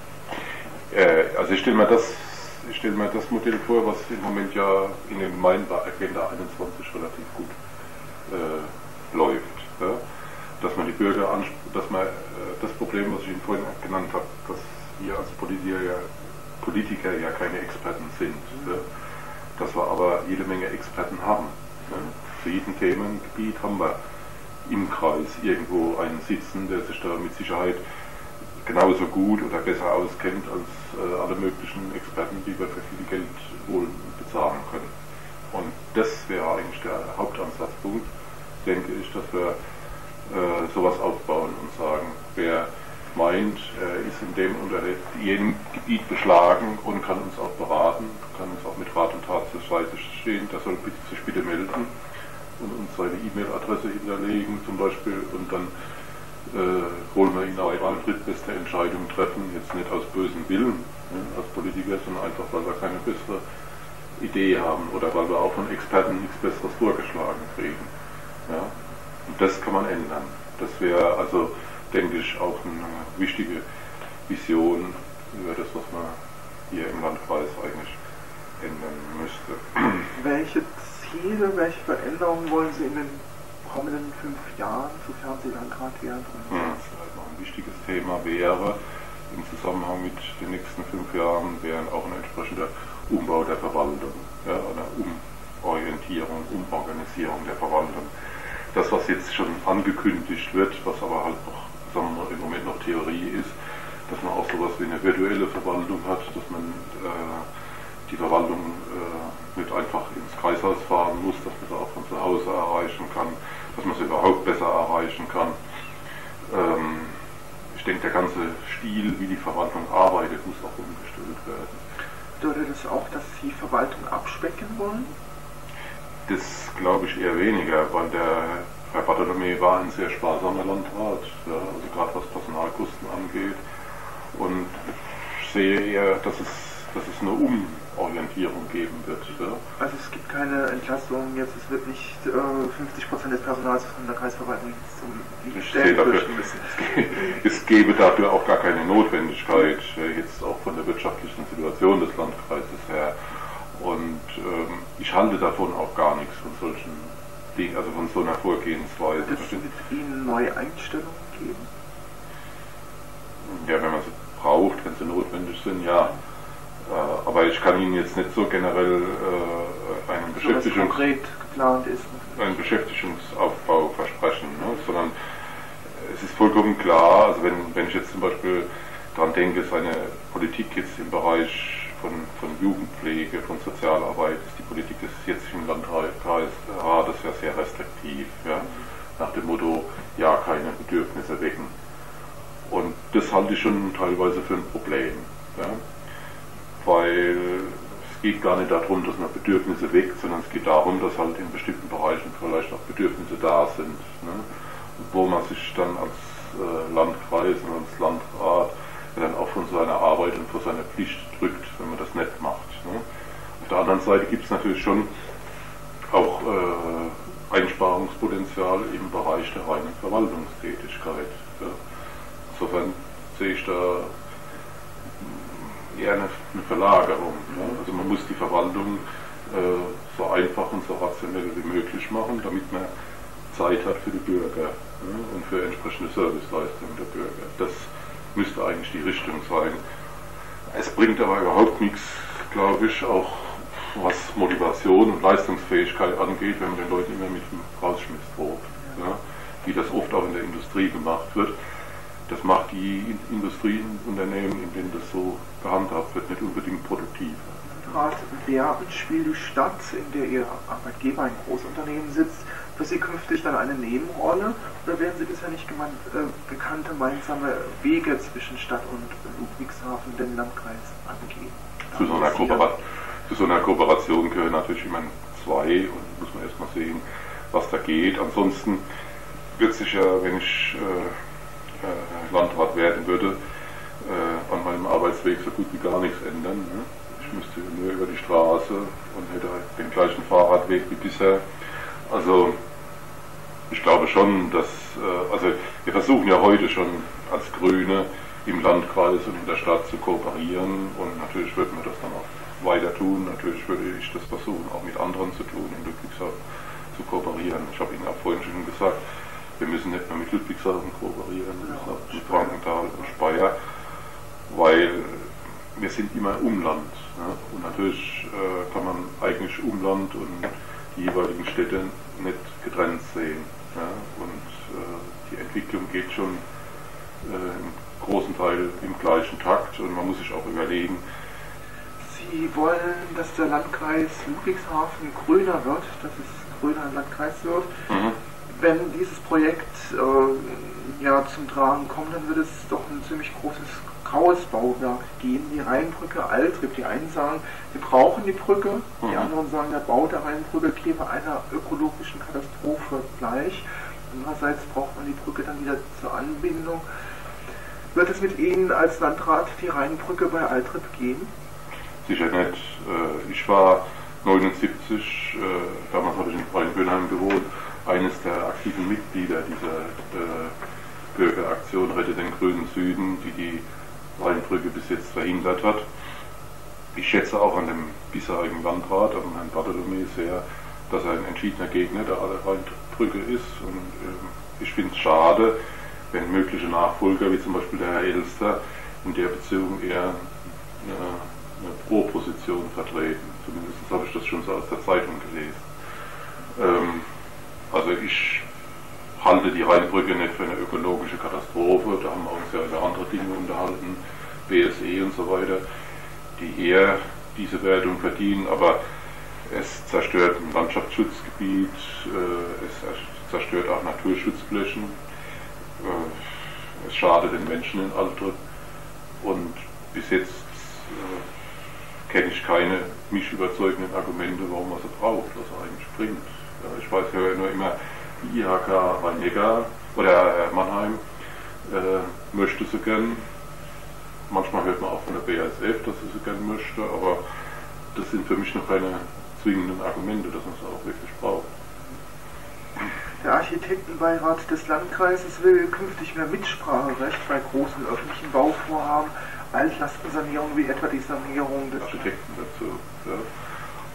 Äh, also ich stelle mir das ich stelle mir das Modell vor, was im Moment ja in den Gemeinden bei Agenda 21 relativ gut äh, läuft. Ja? Dass man die Bürger dass man äh, das Problem, was ich Ihnen vorhin genannt habe, dass wir als Politiker ja, Politiker ja keine Experten sind. Ja? Dass wir aber jede Menge Experten haben. Für jeden Themengebiet haben wir im Kreis irgendwo einen sitzen, der sich da mit Sicherheit genauso gut oder besser auskennt als äh, alle möglichen Experten, die wir für viel Geld wohl bezahlen können. Und das wäre eigentlich der Hauptansatzpunkt, denke ich, dass wir äh, sowas aufbauen und sagen, wer meint, er ist in dem unter jedem Gebiet beschlagen und kann uns auch beraten, kann uns auch mit Rat und Tat zur Seite stehen, der soll sich bitte melden seine E-Mail-Adresse hinterlegen zum Beispiel und dann äh, holen wir ihn auch an, drittbeste Entscheidung treffen, jetzt nicht aus bösem Willen ne, als Politiker, sondern einfach, weil wir keine bessere Idee haben oder weil wir auch von Experten nichts Besseres vorgeschlagen kriegen. Ja? Und das kann man ändern. Das wäre also, denke ich, auch eine wichtige Vision über das, was man hier im Landkreis eigentlich ändern müsste. Welche Ziele, welche Veränderungen wollen Sie in den kommenden fünf Jahren, sofern Sie Landrat werden? Ja, noch ein wichtiges Thema wäre im Zusammenhang mit den nächsten fünf Jahren wäre auch ein entsprechender Umbau der Verwaltung, ja, eine Umorientierung, Umorganisierung der Verwaltung. Das, was jetzt schon angekündigt wird, was aber halt noch sagen wir, im Moment noch Theorie ist, dass man auch sowas wie eine virtuelle Verwaltung hat, dass man äh, die Verwaltung äh, nicht einfach ins Kreishaus fahren muss, dass man sie auch von zu Hause erreichen kann, dass man es überhaupt besser erreichen kann. Ähm, ich denke, der ganze Stil, wie die Verwaltung arbeitet, muss auch umgestellt werden. Bedeutet das auch, dass Sie Verwaltung abspecken wollen? Das glaube ich eher weniger, weil der Herr Bartolomé war ein sehr sparsamer Landrat, ja, also gerade was Personalkosten angeht. Und ich sehe eher, dass es, dass es eine um Orientierung geben wird. Ja? Also es gibt keine Entlastung, jetzt es wird nicht äh, 50% des Personals von der Kreisverwaltung zum Stellen fürchten müssen. Es gäbe dafür auch gar keine Notwendigkeit, äh, jetzt auch von der wirtschaftlichen Situation des Landkreises her. Und ähm, ich halte davon auch gar nichts von solchen Dingen, also von so einer Vorgehensweise. Wird es Ihnen neue Einstellungen geben? Ja, wenn man sie braucht, wenn sie notwendig sind, ja. Äh, aber ich kann Ihnen jetzt nicht so generell äh, einen, Beschäftigungs einen Beschäftigungsaufbau versprechen, ne? sondern es ist vollkommen klar, also wenn, wenn ich jetzt zum Beispiel daran denke, seine Politik jetzt im Bereich von, von Jugendpflege, von Sozialarbeit, ist die Politik des jetzigen Landkreisrates ja sehr restriktiv, ja? nach dem Motto, ja, keine Bedürfnisse wecken. Und das halte ich schon teilweise für ein Problem. Ja? Weil es geht gar nicht darum, dass man Bedürfnisse weckt, sondern es geht darum, dass halt in bestimmten Bereichen vielleicht auch Bedürfnisse da sind, ne? wo man sich dann als äh, Landkreis und als Landrat dann auch von seiner Arbeit und von seiner Pflicht drückt, wenn man das nicht macht. Ne? Auf der anderen Seite gibt es natürlich schon auch äh, Einsparungspotenzial im Bereich der reinen Verwaltungstätigkeit. Ja? Insofern sehe ich da eher eine, eine Verlagerung. Ja? Also man muss die Verwaltung äh, so einfach und so rationell wie möglich machen, damit man Zeit hat für die Bürger ja? und für entsprechende Serviceleistungen der Bürger. Das müsste eigentlich die Richtung sein. Es bringt aber überhaupt nichts, glaube ich, auch was Motivation und Leistungsfähigkeit angeht, wenn man den Leuten immer mit dem Rausschmiss droht. Ja? Wie das oft auch in der Industrie gemacht wird das macht die Industrieunternehmen, in denen das so gehandhabt wird, nicht unbedingt produktiv. Rat Werben spielt die Stadt, in der Ihr Arbeitgeber ein Großunternehmen sitzt, für Sie künftig dann eine Nebenrolle oder werden Sie bisher nicht gemeint, äh, bekannte gemeinsame Wege zwischen Stadt und Ludwigshafen, den Landkreis, angehen? Zu so, einer zu so einer Kooperation gehören natürlich immer zwei und muss man erstmal sehen, was da geht. Ansonsten wird sich ja, wenn ich äh, äh, Landrat werden würde, äh, an meinem Arbeitsweg so gut wie gar nichts ändern. Ne? Ich müsste nur über die Straße und hätte den gleichen Fahrradweg wie bisher. Also ich glaube schon, dass, äh, also wir versuchen ja heute schon als Grüne im Landkreis und in der Stadt zu kooperieren und natürlich würden wir das dann auch weiter tun. Natürlich würde ich das versuchen, auch mit anderen zu tun, in Ludwigshafen zu kooperieren. Ich habe Ihnen auch vorhin schon gesagt, wir müssen nicht mehr mit Ludwigshafen kooperieren, wir müssen auch mit Frankenthal und Speyer, weil wir sind immer Umland. Ja? Und natürlich äh, kann man eigentlich Umland und die jeweiligen Städte nicht getrennt sehen. Ja? Und äh, die Entwicklung geht schon äh, im großen Teil im gleichen Takt und man muss sich auch überlegen, Sie wollen, dass der Landkreis Ludwigshafen grüner wird, dass es ein grüner Landkreis wird. Mhm. Wenn dieses Projekt äh, ja, zum Tragen kommt, dann wird es doch ein ziemlich großes graues Bauwerk geben. Die Rheinbrücke Altrip. Die einen sagen, wir brauchen die Brücke, mhm. die anderen sagen, der Bau der Rheinbrücke käme einer ökologischen Katastrophe gleich. Andererseits braucht man die Brücke dann wieder zur Anbindung. Wird es mit Ihnen als Landrat die Rheinbrücke bei Altrip gehen? sicher nicht. Äh, ich war 79, äh, damals habe ich in Rhein-Bönheim gewohnt, eines der aktiven Mitglieder dieser äh, Bürgeraktion Rette den grünen Süden, die die Rheinbrücke bis jetzt verhindert hat. Ich schätze auch an dem bisherigen Landrat, an Herrn Bartolomé sehr, dass er ein entschiedener Gegner der Rheinbrücke ist. Und äh, ich finde es schade, wenn mögliche Nachfolger, wie zum Beispiel der Herr Elster, in der Beziehung eher äh, eine Pro-Position vertreten. Zumindest habe ich das schon so aus der Zeitung gelesen. Ähm, also ich halte die Rheinbrücke nicht für eine ökologische Katastrophe. Da haben wir uns ja über andere Dinge unterhalten, BSE und so weiter, die eher diese Wertung verdienen. Aber es zerstört ein Landschaftsschutzgebiet, äh, es zerstört auch Naturschutzflächen, äh, es schadet den Menschen in Altre. Und bis jetzt äh, kenne ich keine mich überzeugenden Argumente, warum man sie braucht, was eigentlich bringt. Ja, ich weiß, höre nur immer, die IHK Rhein-Neckar oder Mannheim äh, möchte sie gern. Manchmal hört man auch von der BASF, dass sie sie gern möchte, aber das sind für mich noch keine zwingenden Argumente, dass man sie auch wirklich braucht. Der Architektenbeirat des Landkreises will künftig mehr Mitspracherecht bei großen öffentlichen Bauvorhaben Altlastensanierung wie etwa die Sanierung des Architekten dazu. Ja.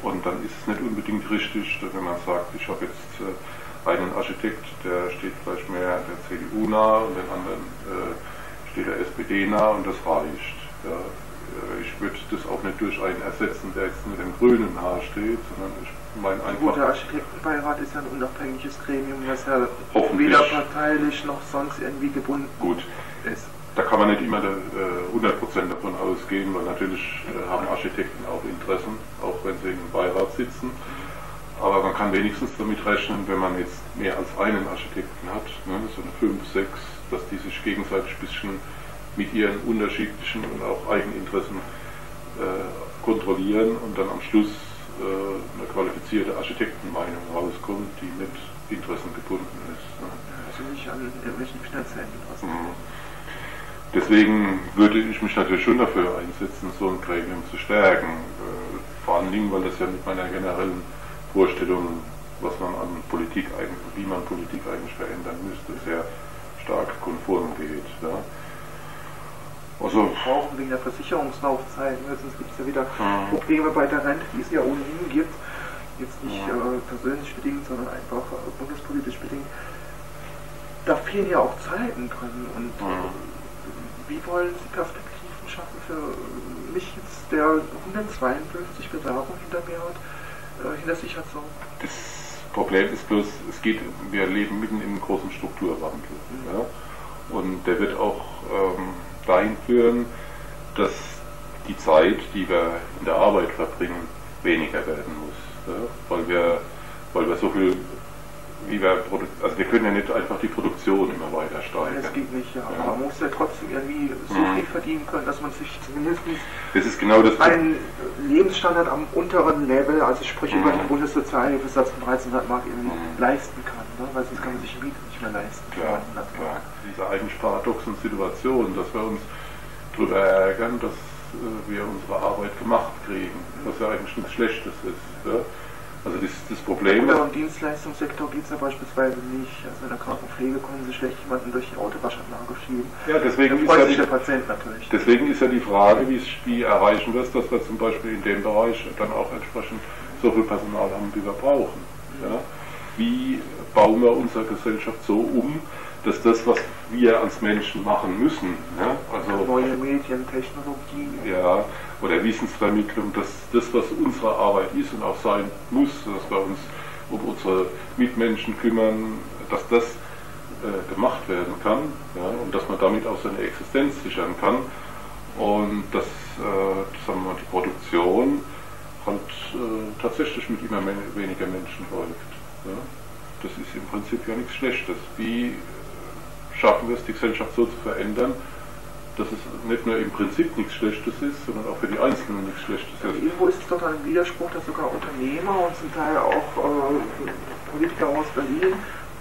Und dann ist es nicht unbedingt richtig, wenn man sagt, ich habe jetzt äh, einen Architekt, der steht vielleicht mehr der CDU nah und den anderen äh, steht der SPD nah und das reicht. Ja. Äh, ich würde das auch nicht durch einen ersetzen, der jetzt mit dem Grünen nahe steht, sondern ich meine einfach. Gut, der Architektenbeirat ist ja ein unabhängiges Gremium, das ja weder parteilich noch sonst irgendwie gebunden Gut. ist da kann man nicht immer äh, 100% davon ausgehen, weil natürlich äh, haben Architekten auch Interessen, auch wenn sie im Beirat sitzen. Aber man kann wenigstens damit rechnen, wenn man jetzt mehr als einen Architekten hat, ne, so eine 5, 6, dass die sich gegenseitig ein bisschen mit ihren unterschiedlichen und auch Eigeninteressen äh, kontrollieren und dann am Schluss äh, eine qualifizierte Architektenmeinung rauskommt, die mit Interessen gebunden ist. Ne. Also nicht an irgendwelchen finanziellen Interessen. Mhm. Deswegen würde ich mich natürlich schon dafür einsetzen, so ein Gremium zu stärken. Äh, vor allen Dingen, weil das ja mit meiner generellen Vorstellung, was man an Politik eigentlich, wie man Politik eigentlich verändern müsste, sehr stark konform geht. Ja. Also, brauchen wegen der Versicherungslaufzeiten, sonst gibt es ja wieder mhm. Probleme bei der Rente, die es ja ohnehin gibt. Jetzt nicht mhm. äh, persönlich bedingt, sondern einfach äh, bundespolitisch bedingt. Da fehlen ja auch Zeiten drin und mhm wie wollen Sie Perspektiven schaffen für mich jetzt, der 152 Bewerbungen hinter mir hat, hinter sich hat so? Das Problem ist bloß, es geht, wir leben mitten in einem großen Strukturwandel. Mhm. Ja? Und der wird auch ähm, dahin führen, dass die Zeit, die wir in der Arbeit verbringen, weniger werden muss. Ja? Weil, wir, weil wir so viel wie wir also wir können ja nicht einfach die Produktion immer weiter steigern. Das geht nicht, ja. ja. Man muss ja trotzdem irgendwie so mhm. viel verdienen können, dass man sich zumindest das ist genau das einen Lebensstandard am unteren Level, also sprich mhm. über den Bundessozialhilfesatz von 1300 Mark irgendwie mhm. leisten kann, ne? weil sonst kann man sich die Miete nicht mehr leisten. Klar, klar. Diese eigentlich paradoxen Situation, dass wir uns darüber ärgern, dass äh, wir unsere Arbeit gemacht kriegen, was ja eigentlich nichts Schlechtes ist. Ja? Also das, das Problem. Oder im Dienstleistungssektor geht es ja beispielsweise nicht. Also in der Krankenpflege können Sie schlecht jemanden durch die Autowaschanlage schieben. Ja, deswegen ist ja die, der Patient natürlich. Deswegen ist ja die Frage, wie, wie erreichen wir es, dass wir zum Beispiel in dem Bereich dann auch entsprechend so viel Personal haben, wie wir brauchen. Ja? Wie bauen wir unsere Gesellschaft so um, dass das, was wir als Menschen machen müssen, ja, also neue Medien, Technologie, ja, oder Wissensvermittlung, dass das, was unsere Arbeit ist und auch sein muss, dass wir uns um unsere Mitmenschen kümmern, dass das äh, gemacht werden kann ja, und dass man damit auch seine Existenz sichern kann und dass äh, sagen wir die Produktion halt äh, tatsächlich mit immer weniger Menschen läuft. Ja. Das ist im Prinzip ja nichts Schlechtes. Wie schaffen wir es, die Gesellschaft so zu verändern, dass es nicht nur im Prinzip nichts Schlechtes ist, sondern auch für die Einzelnen nichts Schlechtes ist. Also irgendwo ist es doch ein Widerspruch, dass sogar Unternehmer und zum Teil auch äh, Politiker aus Berlin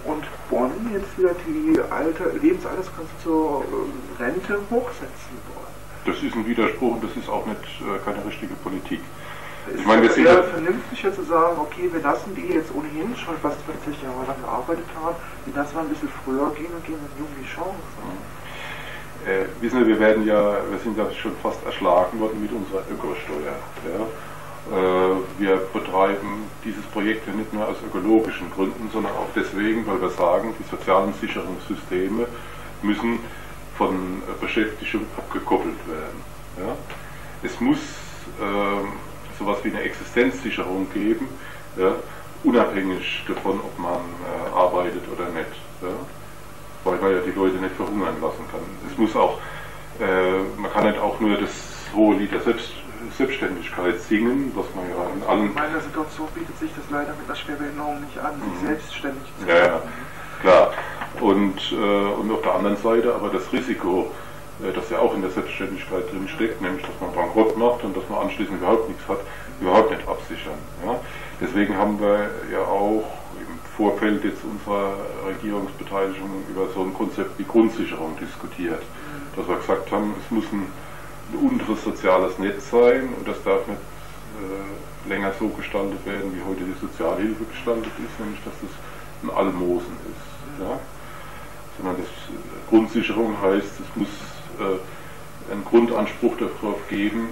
und Bonn jetzt wieder die alte Lebensaltersgrenze zur äh, Rente hochsetzen wollen. Das ist ein Widerspruch und das ist auch nicht äh, keine richtige Politik. Ich meine, wir sind vernünftiger zu sagen, okay, wir lassen die jetzt ohnehin schon fast 40 Jahre lang gearbeitet haben, die lassen wir ein bisschen früher gehen und geben den Jungen die Chance. Äh, wissen Sie, wir werden ja, wir sind ja schon fast erschlagen worden mit unserer Ökosteuer. Ja. Äh, wir betreiben dieses Projekt ja nicht nur aus ökologischen Gründen, sondern auch deswegen, weil wir sagen, die sozialen Sicherungssysteme müssen von Beschäftigung abgekoppelt werden. Ja. Es muss äh, sowas wie eine Existenzsicherung geben, ja, unabhängig davon, ob man äh, arbeitet oder nicht. Weil man ja die Leute nicht verhungern lassen kann. Es muss auch, äh, man kann nicht auch nur das hohe Lied der Selbst, Selbstständigkeit singen, was man ja in allen... In meiner Situation bietet sich das leider mit einer Schwerbehinderung nicht an, sich mhm. selbstständig zu ja, ja, klar. Und, äh, und auf der anderen Seite aber das Risiko, äh, das ja auch in der Selbstständigkeit drin steckt, nämlich dass man Bankrott macht und dass man anschließend überhaupt nichts hat, überhaupt nicht absichern. Ja? Deswegen haben wir ja auch Vorfeld jetzt unserer Regierungsbeteiligung über so ein Konzept wie Grundsicherung diskutiert. Dass wir gesagt haben, es muss ein, ein unteres soziales Netz sein und das darf nicht äh, länger so gestaltet werden, wie heute die Sozialhilfe gestaltet ist, nämlich dass das ein Almosen ist. Ja? Sondern das äh, Grundsicherung heißt, es muss äh, einen Grundanspruch darauf geben,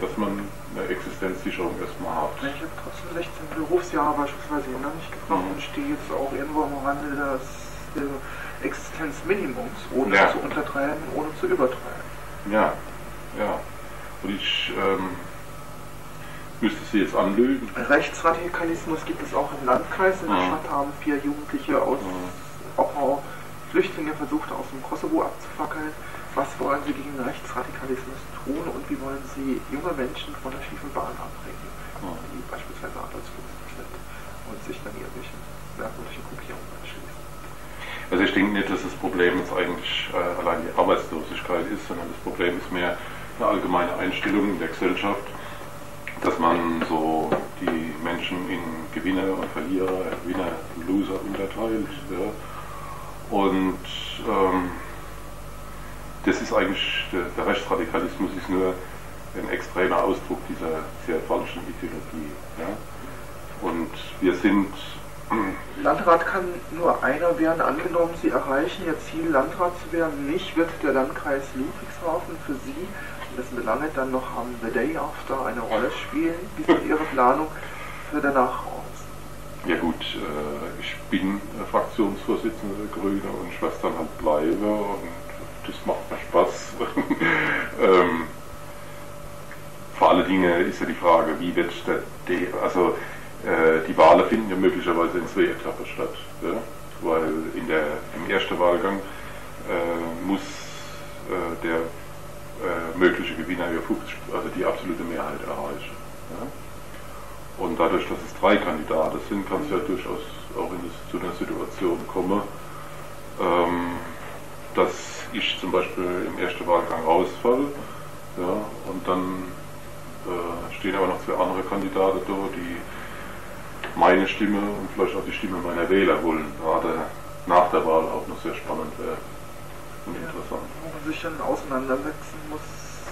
dass man eine Existenzsicherung erstmal hat. Ich habe trotzdem 16 Berufsjahre beispielsweise noch nicht gebraucht mhm. und stehe jetzt auch irgendwo am Rande des äh, Existenzminimums, ohne ja. zu untertreiben, ohne zu übertreiben. Ja, ja. Und ich ähm, müsste sie jetzt anlügen. Rechtsradikalismus gibt es auch im Landkreis. In der mhm. Stadt haben vier Jugendliche aus mhm. Oppau Flüchtlinge versucht, aus dem Kosovo abzufackeln was wollen Sie gegen Rechtsradikalismus tun und wie wollen Sie junge Menschen von der schiefen Bahn abbringen, die beispielsweise arbeitslos sind und sich dann irgendwelchen merkwürdigen Gruppierungen anschließen? Also ich denke nicht, dass das Problem jetzt eigentlich äh, allein die Arbeitslosigkeit ist, sondern das Problem ist mehr eine allgemeine Einstellung in der Gesellschaft, dass man so die Menschen in Gewinner und Verlierer, Gewinner und Loser unterteilt. Ja. Und ähm, das ist eigentlich, der, der, Rechtsradikalismus ist nur ein extremer Ausdruck dieser sehr falschen Ideologie. Ja? Und wir sind. Landrat kann nur einer werden, angenommen, Sie erreichen Ihr Ziel, Landrat zu werden. Nicht wird der Landkreis Ludwigshafen für Sie, dessen Belange dann noch am The Day After eine Rolle spielen. Wie sieht Ihre Planung für danach aus? Ja gut, äh, ich bin Fraktionsvorsitzender der Grüne und ich was dann halt bleibe und das macht mir Spaß. ähm, vor allen Dingen ist ja die Frage, wie wird der, De also äh, die Wahlen finden ja möglicherweise in zwei Etappen statt, ja? weil in der, im ersten Wahlgang äh, muss äh, der äh, mögliche Gewinner ja 50, also die absolute Mehrheit erreichen. Ja? Und dadurch, dass es drei Kandidaten sind, kann es ja durchaus auch in zu einer Situation komme, ähm, dass ich zum Beispiel im ersten Wahlgang rausfalle ja, und dann äh, stehen aber noch zwei andere Kandidaten da, die meine Stimme und vielleicht auch die Stimme meiner Wähler wollen, gerade nach der Wahl auch noch sehr spannend wäre und Ja, interessant. Wo man sich dann auseinandersetzen muss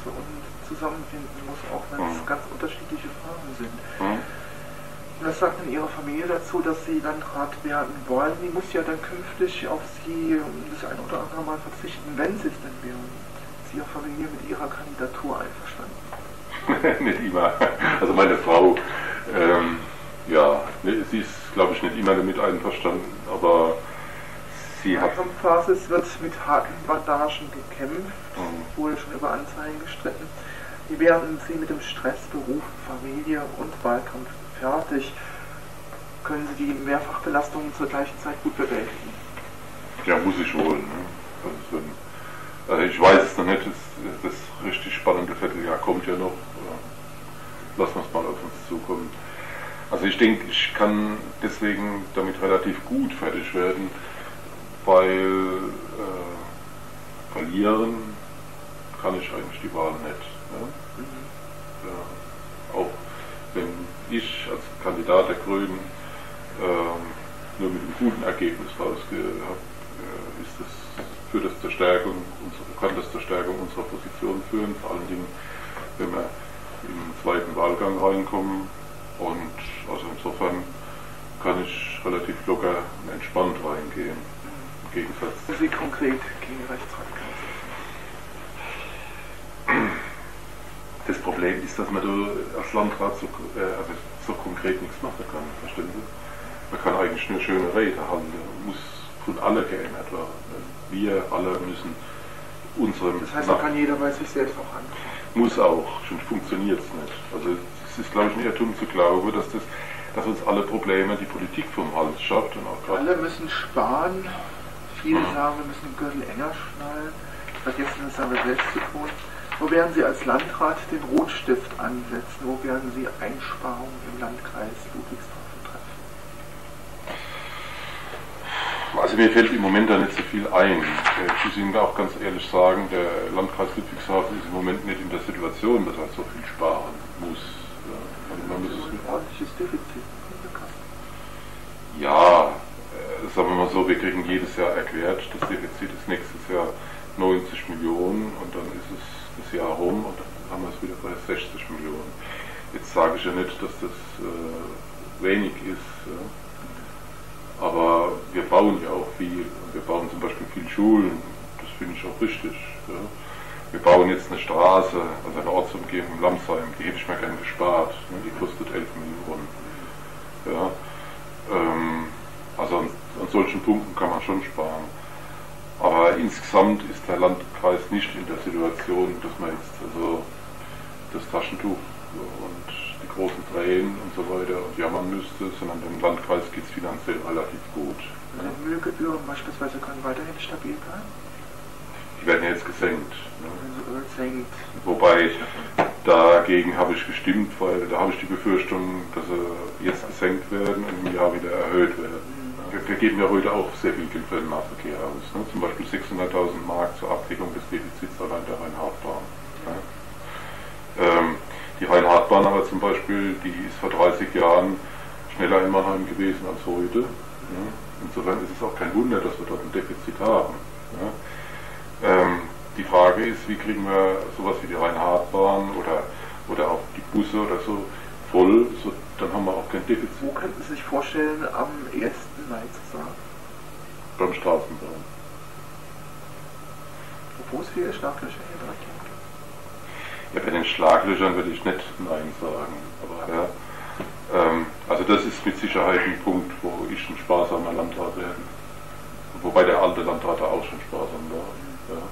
und zusammenfinden muss, auch wenn es Mhm. ganz unterschiedliche Fragen sind. Hm? Was sagt denn Ihre Familie dazu, dass Sie Landrat werden wollen? Die muss ja dann künftig auf Sie das ein oder andere Mal verzichten, wenn Sie es denn wären. Ist Ihre Familie mit Ihrer Kandidatur einverstanden? nicht immer. Also meine Frau, ähm, ja, ne, sie ist, glaube ich, nicht immer damit einverstanden, aber sie hat. Wahlkampfphase wird mit harten Bandagen gekämpft, Mhm. wurde schon über Anzeigen gestritten. Wie werden Sie mit dem Stress Beruf, Familie und Wahlkampf fertig? Können Sie die Mehrfachbelastungen zur gleichen Zeit gut bewältigen? Ja, muss ich wohl. Ne? Also, also ich weiß es noch nicht, das, das richtig spannende Vierteljahr kommt ja noch. Lassen wir es mal auf uns zukommen. Also ich denke, ich kann deswegen damit relativ gut fertig werden, weil äh, verlieren kann ich eigentlich die Wahl nicht. Ne? Ja, auch wenn ich als Kandidat der Grünen ähm, nur mit einem guten Ergebnis rausgehe, äh, ist das, führt das zur Stärkung, unserer, kann das zur Stärkung unserer Position führen, vor allen Dingen, wenn wir den zweiten Wahlgang reinkommen. Und also insofern kann ich relativ locker und entspannt reingehen. Im Gegensatz Wo Sie konkret gegen Rechtsradikale Das Problem ist, dass man da als Landrat so, äh, also so konkret nichts machen kann, verstehen Sie? Man kann eigentlich nur schöne Rede halten, muss von alle geändert werden. Wir alle müssen unserem Das heißt, man nach- kann jeder bei sich selbst auch ankommen. muss auch, schon funktioniert es nicht. Also es ist glaube ich ein Irrtum zu glauben, dass das dass uns alle Probleme die Politik vom Hals schafft und auch Alle müssen sparen. Viele sagen, wir müssen den Gürtel enger schnallen. Vergessen es aber selbst zu tun. Wo werden Sie als Landrat den Rotstift ansetzen? Wo werden Sie Einsparungen im Landkreis Ludwigshafen treffen? Also mir fällt im Moment da nicht so viel ein. Ich muss Ihnen auch ganz ehrlich sagen, der Landkreis Ludwigshafen ist im Moment nicht in der Situation, dass er so viel sparen muss. Ja, also man muss es ein ordentliches Defizit. Ja, äh, sagen wir mal so, wir kriegen jedes Jahr erklärt, das Defizit ist nächstes Jahr 90 Millionen und dann ist es das Jahr rum und dann haben wir es wieder bei 60 Millionen. Jetzt sage ich ja nicht, dass das äh, wenig ist, ja. aber wir bauen ja auch viel. Wir bauen zum Beispiel viel Schulen, das finde ich auch richtig. Ja. Wir bauen jetzt eine Straße, also eine Ortsumgehung in Lamsheim, die hätte ich mir gerne gespart, ne, die kostet 11 Millionen. Ja. Ähm, also an, an solchen Punkten kann man schon sparen. Aber insgesamt ist der Landkreis nicht in der Situation, dass man jetzt also das Taschentuch und die großen Tränen und so weiter und jammern müsste, sondern dem Landkreis geht es finanziell relativ gut. Die Müllgebühren beispielsweise können weiterhin stabil bleiben. Die werden jetzt gesenkt. Ne? Wenn Sie Öl senkt, Wobei dagegen habe ich gestimmt, weil da habe ich die Befürchtung, dass sie jetzt gesenkt werden und im Jahr wieder erhöht werden. Wir, wir geben ja heute auch sehr viel Geld für den Nahverkehr aus. Ne? Zum Beispiel 600.000 Mark zur Abdeckung des Defizits allein der Rhein-Hart-Bahn. Ne? Ähm, die Rhein-Hart-Bahn aber zum Beispiel, die ist vor 30 Jahren schneller in Mannheim gewesen als heute. Ne? Insofern ist es auch kein Wunder, dass wir dort ein Defizit haben. Ne? Ähm, die Frage ist, wie kriegen wir sowas wie die Rhein-Hart-Bahn oder, oder auch die Busse oder so voll, so, dann haben wir auch kein Defizit wo könnten Sie sich vorstellen, am 1. Mai zu sagen? beim Straßenbau. Obwohl es viele Schlaglöcher hier direkt gibt. Ja, bei den Schlaglöchern würde ich nicht Nein sagen. Aber ja, ähm, also das ist mit Sicherheit ein Punkt, wo ich ein sparsamer Landrat werde. Wobei der alte Landrat da auch schon sparsam war. Ja.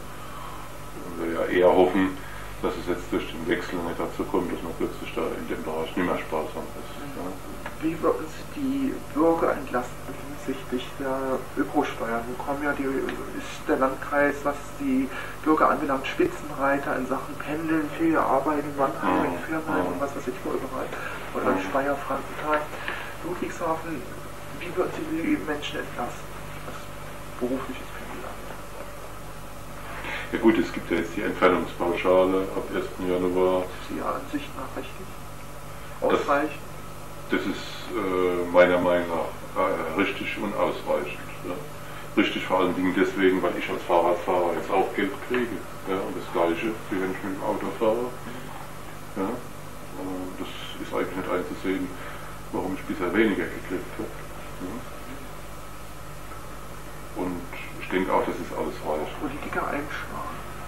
Und wir ja eher hoffen, dass es jetzt durch den Wechsel nicht dazu kommt, dass man plötzlich da in dem Bereich nicht mehr sparsam ist. Ja. Wie würden Sie die Bürger entlasten hinsichtlich der Ökosteuern? Nun kommen ja die, ist der Landkreis, was die Bürger anbelangt, Spitzenreiter in Sachen Pendeln, viele arbeiten Mannheim, in Firmenheim und was weiß ich wo überall. Oder in Speyer, Frankenthal. Ludwigshafen, wie würden Sie die Menschen entlasten, was berufliches Ja gut, es gibt ja jetzt die Entfernungspauschale ab 1. Januar. Ist Ihrer Ansicht nach richtig? Das- Ausreichend? Das ist äh, meiner Meinung nach äh, richtig und ausreichend. Ja. Richtig vor allen Dingen deswegen, weil ich als Fahrradfahrer jetzt auch Geld kriege. Ja, und das gleiche, wie wenn ich mit dem Auto fahre. Ja. Das ist eigentlich nicht einzusehen, warum ich bisher weniger gekriegt habe. Ja. Und ich denke auch, das ist ausreichend. Politiker einsparen.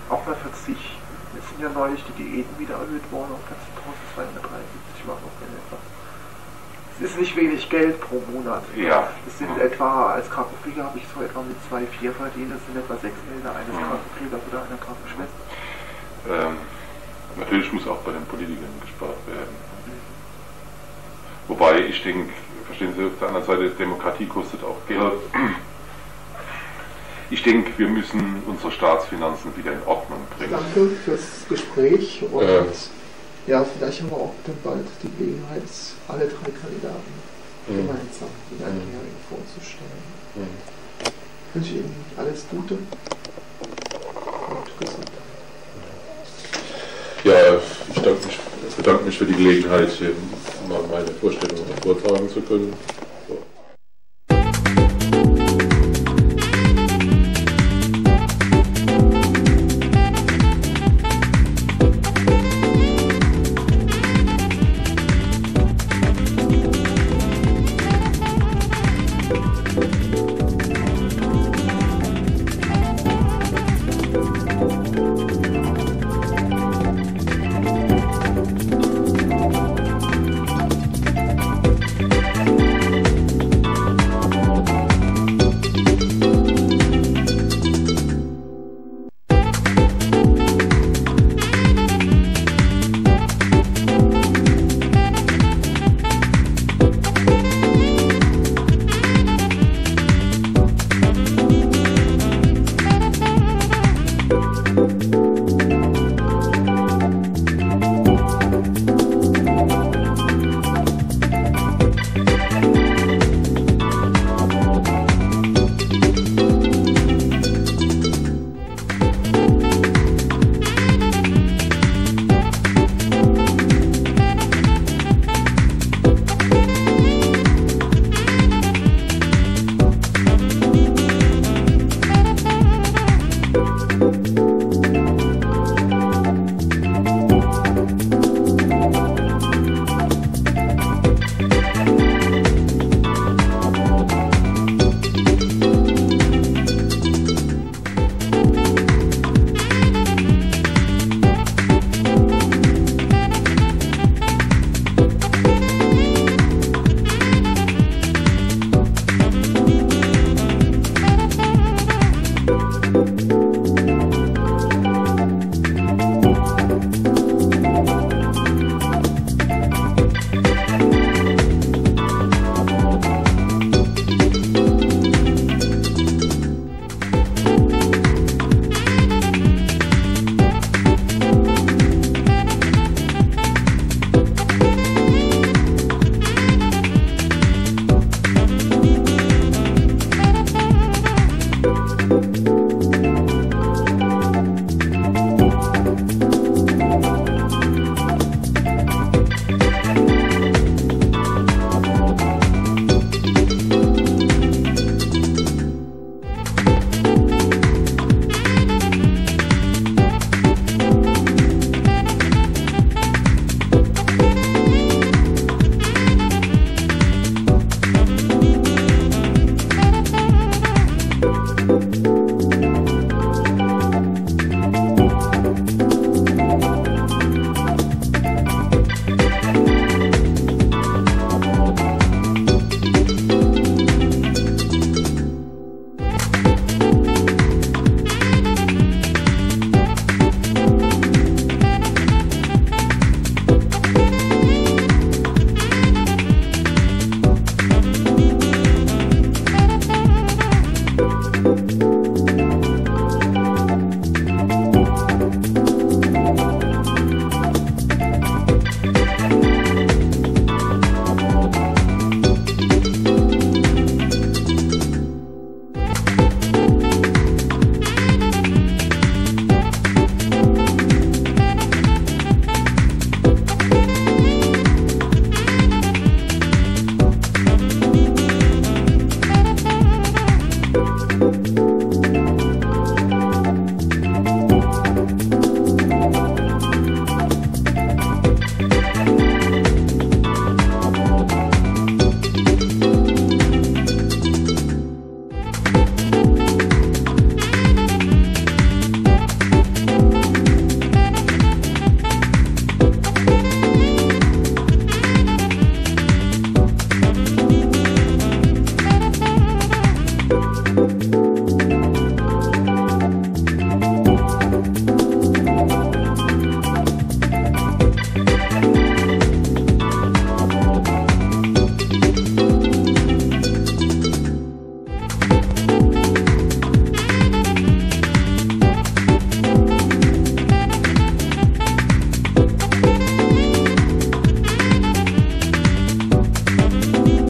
Auch bei Verzicht. Es sind ja neulich die Diäten wieder erhöht worden auf 1273 Mark auf den etwa. Es ist nicht wenig Geld pro Monat. Ja. Es sind etwa, als Krankenpfleger habe ich so etwa mit 2,4 verdient. Das sind etwa 6 Gehälter eines Ja. Krankenpflegers oder einer Krankenschwester. Ähm, natürlich muss auch bei den Politikern gespart werden. Wobei ich denke, verstehen Sie, auf der anderen Seite, Demokratie kostet auch Geld. Ich denke, wir müssen unsere Staatsfinanzen wieder in Ordnung bringen. Danke fürs Gespräch und Ähm. ja, vielleicht haben wir auch dann bald die Gelegenheit, alle drei Kandidaten Mhm. gemeinsam in einem Hearing vorzustellen. Mhm. Ich wünsche Ihnen alles Gute und Gesundheit. Ja, ich danke mich, bedanke mich für die Gelegenheit, hier mal meine Vorstellungen vortragen zu können.